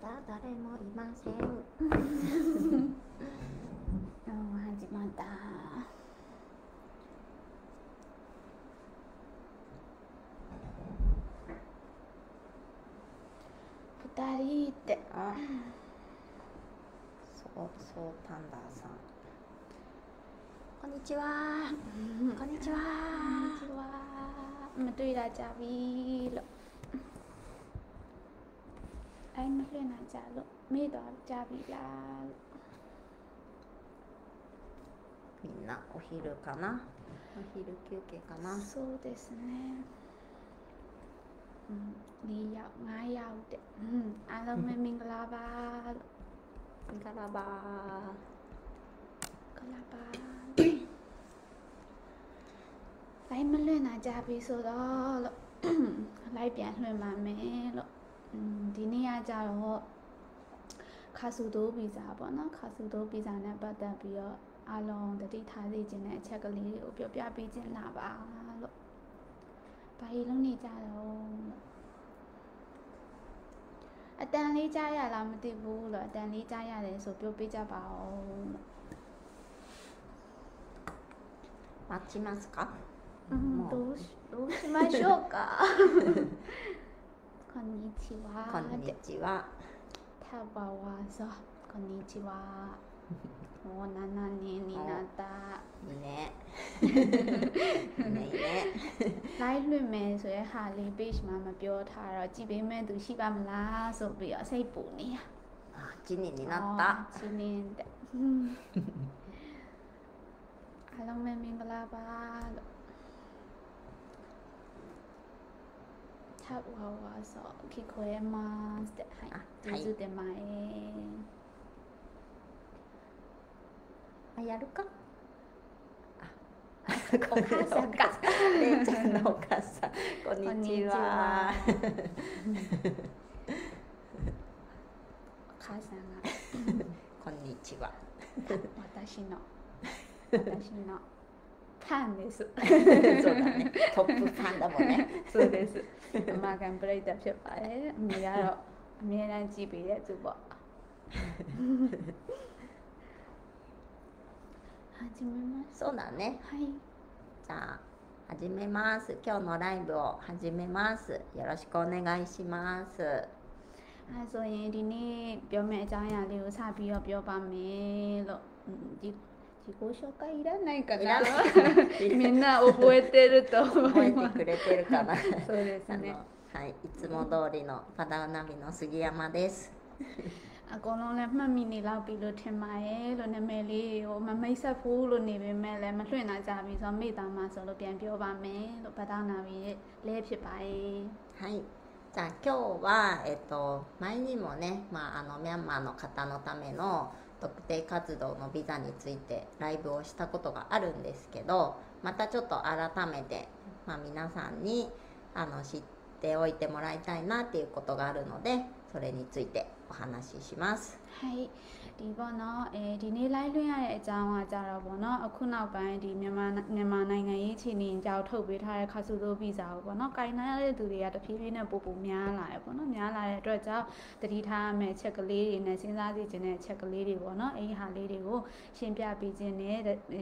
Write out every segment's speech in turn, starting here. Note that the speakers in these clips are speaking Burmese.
だ誰もいません。今 日も始まった。二人ってあそうそうパンダさん。こんにちは。こんにちは。こんにちは。Metu ira い ကြပြီလို့အဲ့မလွှင့်တာကြလို့မေ့တော့ကြပြီလားလို့ みんなお昼かなお昼休憩かなそうですねうん4ယောက်5ယောက်တဲ့อืมအားလုံးပဲမင်္ဂလာပါလို့ ミンガラバကလာပါလိုက်မလွင့်တာကြပြီဆိုတော့လို့ လိုက်ပြန်လွှင့်ပါမယ်လို့อืม ဒီနေ့ကကြတော့ခါဆူတိုးဗီဇာပေါ့နော်ခါဆူတိုးဗီဇာနဲ့ပတ်သက်ပြီးတော့အားလုံးတတိထားစေခြင်းတဲ့အချက်ကလေးတွေကိုပြောပြပေးခြင်းလာပါလို့ဘာကြီးလုံးနေကြတော့လို့အတန်လေးကြားရလားမသိဘူးလို့အတန်လေးကြားရတယ်ဆိုပြောပေးကြပါဦးလို့ 待ちますかうんもうどうしどうしましょうか こんにちはこんにちはタバワザこんにちはもう7年になったいいねいいねいいね live လွှင့်မယ်ဆိုရဲဟာလေး page မှာမပြောထားတော့ကြည်ပေးမဲ့သူရှိပါမလားဆိုပြီးတော့စိတ်ပူနေရ あ1年になったချင်းနေတဲ့အားလုံးပဲမင်္ဂလာပါလို့ 插娃娃さ聞こえますって。はい。はい。水手前あやるか？お母さんか、姉ちゃんのお母さん、こんにちは。お母さんが、こんにちは。私の、私の。パンですそうだねトップパンだもんねそうですအမကန်ပြိတ္တာဖြစ်ပါတယ်အမေကတော့အမြဲတမ်းကြည့်ပေးတဲ့သူပေါ့始めますそうだねはいじゃあ始めます今日のライブを始めますよろしくお願いしますအဲဆိုရင်ဒီနေ့ပြောမယ့်အကြောင်းအရာလေးကိုစပြီးတော့ပြောပါမယ်လို့ဒီ 自己紹介いらないかいらなないみんな覚えてると思覚えいますてくれてるかなそうですあのねはいいつも通りのパダウナビの杉山ですအကုန်လုံးလည်းမှတ်မိနေလောက်ပြီလို့ထင်ပါရဲ့လို့နာမည်လေးကိုမမိတ်ဆက်ဘူးလို့နေပေမဲ့လည်းမလွှင့်နိုင်ကြပြီဆိုတော့မေ့သားမှဆိုလို့ပြန်ပြောပါမယ်လို့ဗတောင်းနာပြီးလဲဖြစ်ပါရဲ့ はいじゃあ今日は、えっと、前にもね、まあ、あのミャンマーの方のための 特定活動のビザについてライブをしたことがあるんですけどまたちょっと改めて、まあ、皆さんにあの知っておいてもらいたいなっていうことがあるのでそれについてお話しします。 ဟိုက်ဒီပေါ့နော်အဲဒီနေ့ live လွှင့်ရတဲ့အကြောင်းကကြတော့ပေါ့နော်အခုနောက်ပိုင်းဒီမြန်မာမြန်မာနိုင်ငံရေးအခြေအနေအကြောင်းထုတ်ပေးထားတဲ့ခါစုသိုးဗီဇာကိုပေါ့နော်ကိုင်နိုင်ရတဲ့သူတွေကတဖြည်းဖြည်းနဲ့ပိုပိုများလာတယ်ပေါ့နော်များလာတဲ့အတွက်ကြောင့်တတိထားရမယ့်အချက်ကလေးတွေနဲ့စဉ်းစားစီခြင်းတဲ့အချက်ကလေးတွေပေါ့နော်အဲဒီဟာလေးတွေကိုရှင်းပြပေးခြင်းနဲ့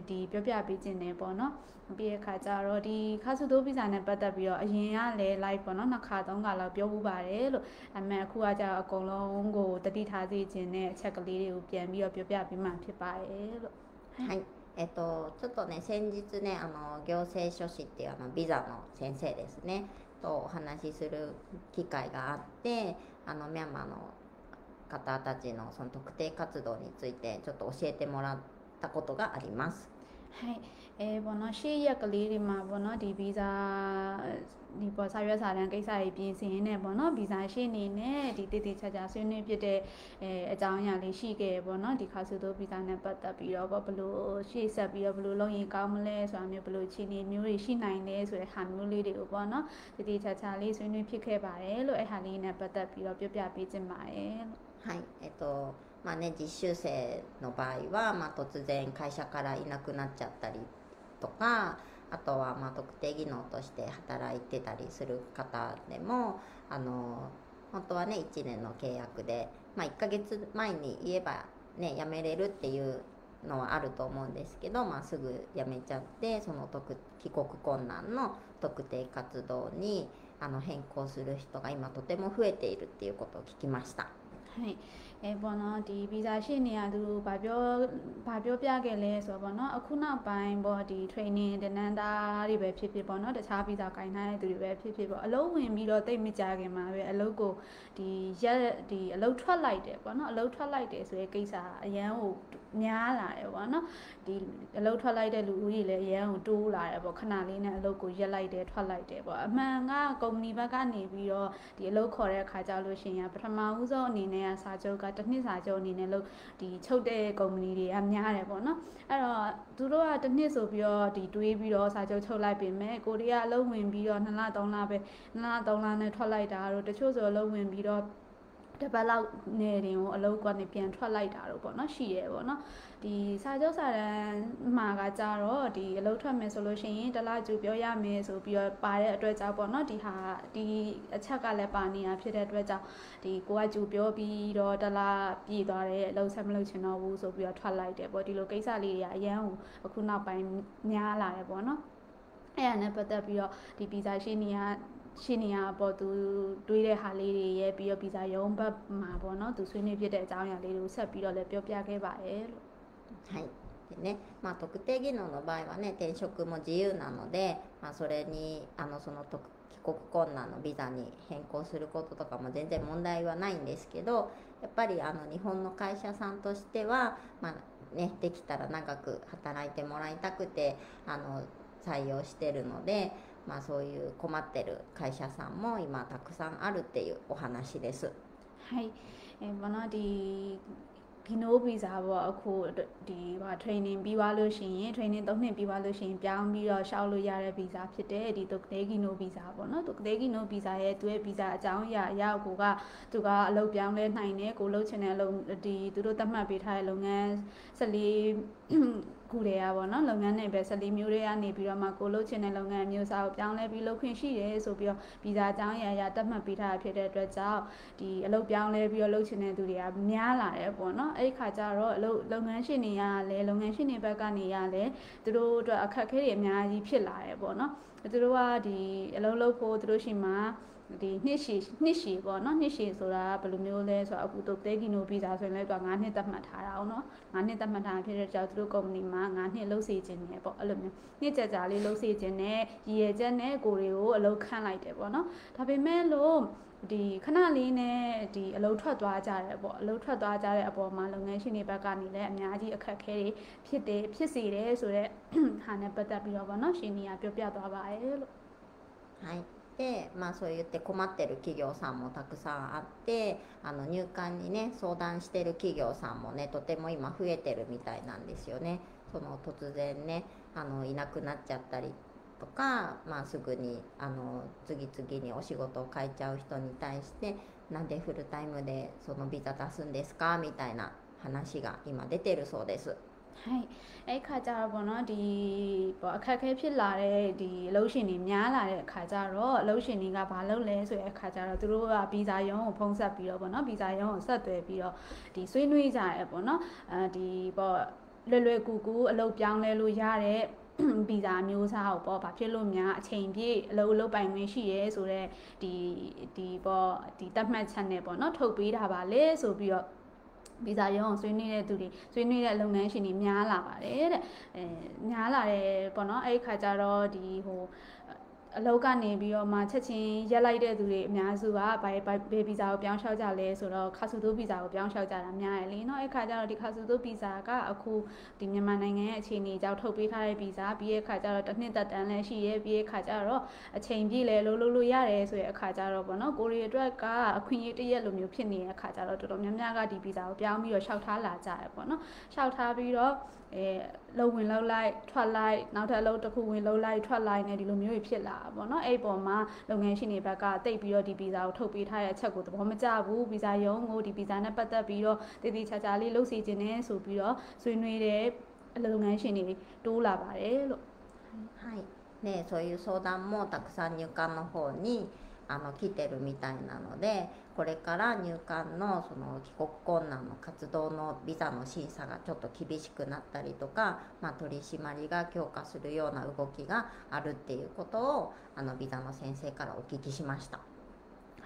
ဒီပြောပြပေးခြင်းနဲ့ပေါ့နော်ပြီးရခါကျတော့ဒီခါစုသိုးဗီဇာနဲ့ပတ်သက်ပြီးတော့အရင်ကလည်း live ပေါ့နော်နှစ်ခါသုံးခါလောက်ပြောမှုပါတယ်လို့ အမေအခုကကြတော့အကုန်လုံး ကိုတတိထားစေခြင်းနဲ့အချက်ကလေးတွေကိုပြန်ပြီးတော့ပြောပြပေးမှဖြစ်ပါတယ်လို့ はいえっと、ちょっとね先日ねあの行政書士っていうあのビザの先生ですねとお話しする機会があってあのミャンマーの方たちのその特定活動についてちょっと教えてもらったことがあります。 ဟဲ့အဲဘောနော်ရှေ့ရက်ကလေးတွေမှာဘောနော်ဒီဗီဇာ ဒီပေါ်စာရွက်စာတမ်းကိစ္စတွေပြင်ဆင်နေပေါ့နော်ဗီဇာရှေ့နေနဲ့ဒီတည်တည်ချာချာဆွေးနွေးဖြစ်တဲ့အဲအကြောင်းအရာလေးရှိခဲ့ပေါ့နော်ဒီခါဆိုတော့ဗီဇာနဲ့ပတ်သက်ပြီးတော့ဘလို့ရှေ့ဆက်ပြီးတော့ဘလို့လုပ်ရင်ကောင်းမလဲဆိုတာမျိုးဘလို့ခြေနေမျိုးတွေရှိနိုင်လဲဆိုတဲ့ဟာမျိုးလေးတွေကိုပေါ့နော်တည်တည်ချာချာလေးဆွေးနွေးဖြစ်ခဲ့ပါတယ်လို့အဲဟာလေးနဲ့ပတ်သက်ပြီးတော့ပြောပြပေးခြင်းပါတယ်လို့ はい、えっとまあね実習生の場合は、まあ、突然会社からいなくなっちゃったりとか あとはま特定技能として働いてたりする方でもあの本当はね1年の契約でまあ、1ヶ月前に言えばね辞めれるっていうのはあると思うんですけど、まあ、すぐ辞めちゃってその特帰国困難の特定活動にあの変更する人が今とても増えているっていうことを聞きました。はい အဲပေါ့နော်ဒီဗီဇာရှိနေရသူတို့ဗာပြောဗာပြောပြခဲ့လဲဆိုတော့ပေါ့နော်အခုနောက်ပိုင်းပေါ့ဒီ training တင်နန်းသားတွေပဲဖြစ်ဖြစ်ပေါ့နော်တခြားဗီဇာကင်ထားတဲ့သူတွေပဲဖြစ်ဖြစ်ပေါ့အလုံးဝင်ပြီးတော့တိတ်မကြခင်မှာပဲအလုံးကိုဒီရက်ဒီအလုံးထွက်လိုက်တယ်ပေါ့နော်အလုံးထွက်လိုက်တယ်ဆိုတဲ့ကိစ္စအရန်ကို များလာတယ်ပေါ့နော်ဒီအလုပ်ထွက်လိုက်တဲ့လူဦးရေလည်းအရန်ကိုတိုးလာတယ်ပေါ့ခဏလေးနဲ့အလုပ်ကိုရက်လိုက်တယ်ထွက်လိုက်တယ်ပေါ့အမှန်ကကုမ္ပဏီဘက်ကနေပြီးတော့ဒီအလုပ်ခေါ်တဲ့အခါကြလို့ရှိရင်ပထမဦးဆုံးအနေနဲ့ကစာချုပ်ကတစ်နှစ်စာချုပ်အနေနဲ့လို့ဒီချုပ်တဲ့ကုမ္ပဏီတွေကများတယ်ပေါ့နော်အဲ့တော့သူတို့ကတစ်နှစ်ဆိုပြီးတော့ဒီတွေးပြီးတော့စာချုပ်ချုပ်လိုက်ပြင်မဲ့ကိုရီးယားအလုပ်ဝင်ပြီးတော့2လ3လပဲ2လ3လနဲ့ထွက်လိုက်တာတော့တချို့ဆိုအလုပ်ဝင်ပြီးတော့ တပတ်လောက်နေတင်ကိုအလုပ်ကနေပြန်ထွက်လိုက်တာတော့ပေါ့နော်ရှိရဲပေါ့နော်ဒီစာချုပ်စာတမ်းမှာကကြတော့ဒီအလုပ်ထွက်မယ်ဆိုလို့ရှိရင်တလားကျူပြောရမယ်ဆိုပြီးတော့ပါတဲ့အတွက်ကြောင့်ပေါ့နော်ဒီဟာဒီအချက်ကလည်းပါနေတာဖြစ်တဲ့အတွက်ကြောင့်ဒီကိုကကျူပြောပြီးတော့တလားပြည်သွားတဲ့အလုပ်ဆက်မလုပ်ချင်တော့ဘူးဆိုပြီးတော့ထွက်လိုက်တယ်ပေါ့ဒီလိုကိစ္စလေးတွေကအရန်ကိုအခုနောက်ပိုင်းများလာတယ်ပေါ့နော်အဲ့ဒါနဲ့ပတ်သက်ပြီးတော့ဒီဗီဇာရှိနေ ရရှိနေရပေါ့သူတွေးတဲ့ဟာလေးတွေရဲ့ပြီးတော့ဗီဇာရုံးဘက်မှာပေါ့နော်သူဆွေးနွေးဖြစ်တဲ့အကြောင်းအရာလေးတွေကိုဆက်ပြီးတော့လည်းပြောပြခဲ့ပါတယ်လို့はいでねまあ、特定技能の場合はね転職も自由なので、まあ、それにあのその帰国困難のビザに変更することとかも全然問題はないんですけどやっぱりあの日本の会社さんとしては、まあね、できたら長く働いてもらいたくてあの採用してるので、 まあ、そういう困ってる会社さんも今たくさんあるっていうお話です。はい、えー、バナディဒီနိုးဗီဇာပေါ့အခုဒီဟာ training ပြီးသွားလို့ရှိရင် training 3နှစ်ပြီးသွားလို့ရှိရင်ပြောင်းပြီးတော့ရှောက်လို့ရတဲ့ဗီဇာဖြစ်တယ်ဒီတုတ်တေဂီနိုးဗီဇာပေါ့နော်တုတ်တေဂီနိုးဗီဇာရဲ့သူရဲ့ဗီဇာအကြောင်းအရာအရောက်ကိုကသူကအလုပ်ပြောင်းလဲနိုင်တယ်ကိုလုပ်ချင်တဲ့အလုပ်ဒီသူတို့သတ်မှတ်ပေးထားတဲ့လုပ်ငန်း14 ခုတည်းอ่ะပေါ့နော်လုပ်ငန်းနယ်ပယ်14မျိုးတွေကနေပြီးတော့မှကိုလုပ်ချင်တဲ့လုပ်ငန်းမျိုးစားကိုပြောင်းလဲပြီးလုပ်ခွင့်ရှိတယ်ဆိုပြီးတော့ဗီဇာအကြောင်းအရာအရတတ်မှတ်ပေးထားတာဖြစ်တဲ့အတွက်ကြောင့်ဒီအလုပ်ပြောင်းလဲပြီးတော့လုပ်ချင်တဲ့သူတွေကများလာတယ်ပေါ့နော်အဲ့ဒီခါကျတော့အလုပ်လုပ်ငန်းရှင်တွေကလည်းလုပ်ငန်းရှင်တွေဘက်ကနေရလည်းသူတို့အတွက်အခက်အခဲတွေအများကြီးဖြစ်လာတယ်ပေါ့နော်သူတို့ကဒီအလုပ်လုပ်ဖို့သူတို့ရှိမှာ ဒီနှစ်ရှည်နှစ်ရှည်ပေါ့နော်နှစ်ရှည်ဆိုတာဘယ်လိုမျိုးလဲဆိုတော့အခုတို့တဲကီနိုဗီဇာဆိုရင်လည်းသူက9နှစ်သတ်မှတ်ထားတာအောင်နော်9နှစ်သတ်မှတ်ထားဖြစ်တဲ့ကြောင့်သူတို့ကုမ္ပဏီမှာ9နှစ်လုပ်စေခြင်းနဲ့ပေါ့အဲ့လိုမျိုးနှစ်ကြာကြာလေးလုပ်စေခြင်းနဲ့ရည်ရချက်နဲ့ကိုတွေကိုအလုပ်ခန့်လိုက်တယ်ပေါ့နော်ဒါပေမဲ့လို့ဒီခဏလေးနဲ့ဒီအလုပ်ထွက်သွားကြတယ်ပေါ့အလုပ်ထွက်သွားကြတဲ့အပေါ်မှာလုပ်ငန်းရှင်တွေဘက်ကနေလည်းအများကြီးအခက်အခဲတွေဖြစ်တယ်ဖြစ်စေတယ်ဆိုတော့ဟာနဲ့ပတ်သက်ပြီးတော့ပေါ့နော်ရှင်နီကပြောပြသွားပါရဲ့လို့はいで、まあ、そう言って困ってる企業さんもたくさんあってあの入管にね相談してる企業さんもねとても今増えてるみたいなんですよね。その突然ねあのいなくなっちゃったりとか、まあ、すぐにあの次々にお仕事を変えちゃう人に対してなんでフルタイムでそのビザ出すんですか？みたいな話が今出てるそうです。 ဟဲ့အဲ့ခါကျတော့ပေါ့နော်ဒီပေါ့အခက်အခဲဖြစ်လာတဲ့ဒီအလုပ်ရှင်တွေများလာတဲ့အခါကျတော့အလုပ်ရှင်တွေကဘာလုပ်လဲဆိုတဲ့အခါကျတော့သူတို့ကဗီဇာရုံးကိုဖုံးဆက်ပြီးတော့ပေါ့နော်ဗီဇာရုံးကိုဆက်သွယ်ပြီးတော့ဒီဆွေးနွေးကြရဲပေါ့နော်အဲဒီပေါ့လွယ်လွယ်ကူကူအလုပ်ပြောင်းလဲလို့ရတဲ့ဗီဇာမျိုးစားကိုပေါ့ဘာဖြစ်လို့များအချိန်ပြည့်အလုပ်အလုပ်ပိုင်ခွင့်ရှိရဲဆိုတော့ဒီဒီပေါ့ဒီတတ်မှတ်ချက်နဲ့ပေါ့နော်ထုတ်ပေးတာပါလေဆိုပြီးတော့ ဗီဇာရုံးအောင်ဆွေးနွေးတဲ့သူတွေဆွေးနွေးတဲ့လုပ်ငန်းရှင်တွေများလာပါတယ်တဲ့အဲများလာတယ်ပေါ့နော်အဲ့ဒီခါကျတော့ဒီဟို အလောက်ကနေပြီးတော့မှချက်ချင်းရက်လိုက်တဲ့သူတွေအများစုကဘိုင်ဘေဗီဇာကိုပြောင်းလျှောက်ကြလဲဆိုတော့ခါဆူတိုဗီဇာကိုပြောင်းလျှောက်ကြတာများတယ်လေနော်အဲ့ခါကျတော့ဒီခါဆူတိုဗီဇာကအခုဒီမြန်မာနိုင်ငံရဲ့အခြေအနေကြောင့်ထုတ်ပေးထားတဲ့ဗီဇာပြီးရဲ့ခါကျတော့တစ်နှစ်သက်တမ်းလည်းရှိရဲ့ပြီးရဲ့ခါကျတော့အချိန်ပြည့်လဲလုံးလုံးလို့ရတယ်ဆိုရဲ့အခါကျတော့ပေါ့နော်ကိုရီအတွက်ကအခွင့်အရေးတရက်လိုမျိုးဖြစ်နေတဲ့အခါကျတော့တော်တော်များများကဒီဗီဇာကိုပြောင်းပြီးတော့လျှောက်ထားလာကြတယ်ပေါ့နော်လျှောက်ထားပြီးတော့အဲ လုံဝင်လောက်လိုက်ထွက်လိုက်နောက်ထပ်အလုပ်တစ်ခုဝင်လောက်လိုက်ထွက်လိုက်နေဒီလိုမျိုးတွေဖြစ်လာတာပေါ့နော်အဲ့ပေါ်မှာလုပ်ငန်းရှင်တွေဘက်ကတိတ်ပြီးတော့ဒီဗီဇာကိုထုတ်ပေးထားတဲ့အချက်ကိုသဘောမကျဘူးဗီဇာရုံးကိုဒီဗီဇာနဲ့ပတ်သက်ပြီးတော့တည်တည်ချာချာလေးလုပ်စီခြင်းနဲ့ဆိုပြီးတော့ဆွေးနွေးတဲ့အလုပ်ငန်းရှင်တွေတိုးလာပါတယ်လို့はいねそういう相談もたくさん入管の方に あの来てるみたいなので これから入管のその帰国困難の活動のビザの審査がちょっと厳しくなったりとか、まあ、取り締まりが強化するような動きがあるっていうことをあのビザの先生からお聞きしました。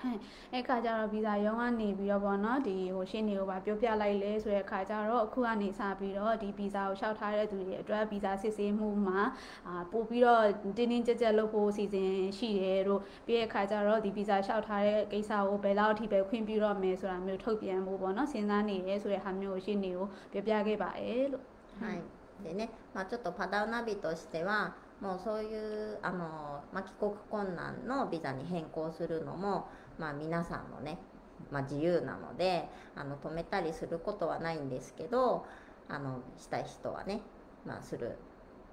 ဟဲ့အဲ့ခါကျတော့ဗီဇာရုံးကနေပြီးတော့ဗောနော်ဒီဟိုရှင်းနေကိုပါပြောပြလိုက်လဲဆိုတဲ့ခါကျတော့အခုကနေစပြီးတော့ဒီဗီဇာကိုလျှောက်ထားတဲ့သူတွေအတွက်ဗီဇာစစ်ဆေးမှုမှာအာပို့ပြီးတော့တင်းတင်းကြပ်ကြပ်လုပ်ဖို့အစီအစဉ်ရှိတယ်တို့ပြီးတဲ့ခါကျတော့ဒီဗီဇာလျှောက်ထားတဲ့ကိစ္စကိုဘယ်လောက်အထိပဲခွင့်ပြုတော့မယ်ဆိုတာမျိုးထုတ်ပြန်ဖို့ဗောနော်စဉ်းစားနေရဲဆိုတဲ့ဟာမျိုးကိုရှင်းနေကိုပြောပြခဲ့ပါတယ်လို့ はい、でね、まあ、ちょっとパダウナビとしてはもうそういうあの、まあ、帰国困難のビザに変更するのも、 まあ、皆さんのね、まあ、自由なのであの止めたりすることはないんですけどあのしたい人はね、まあ、する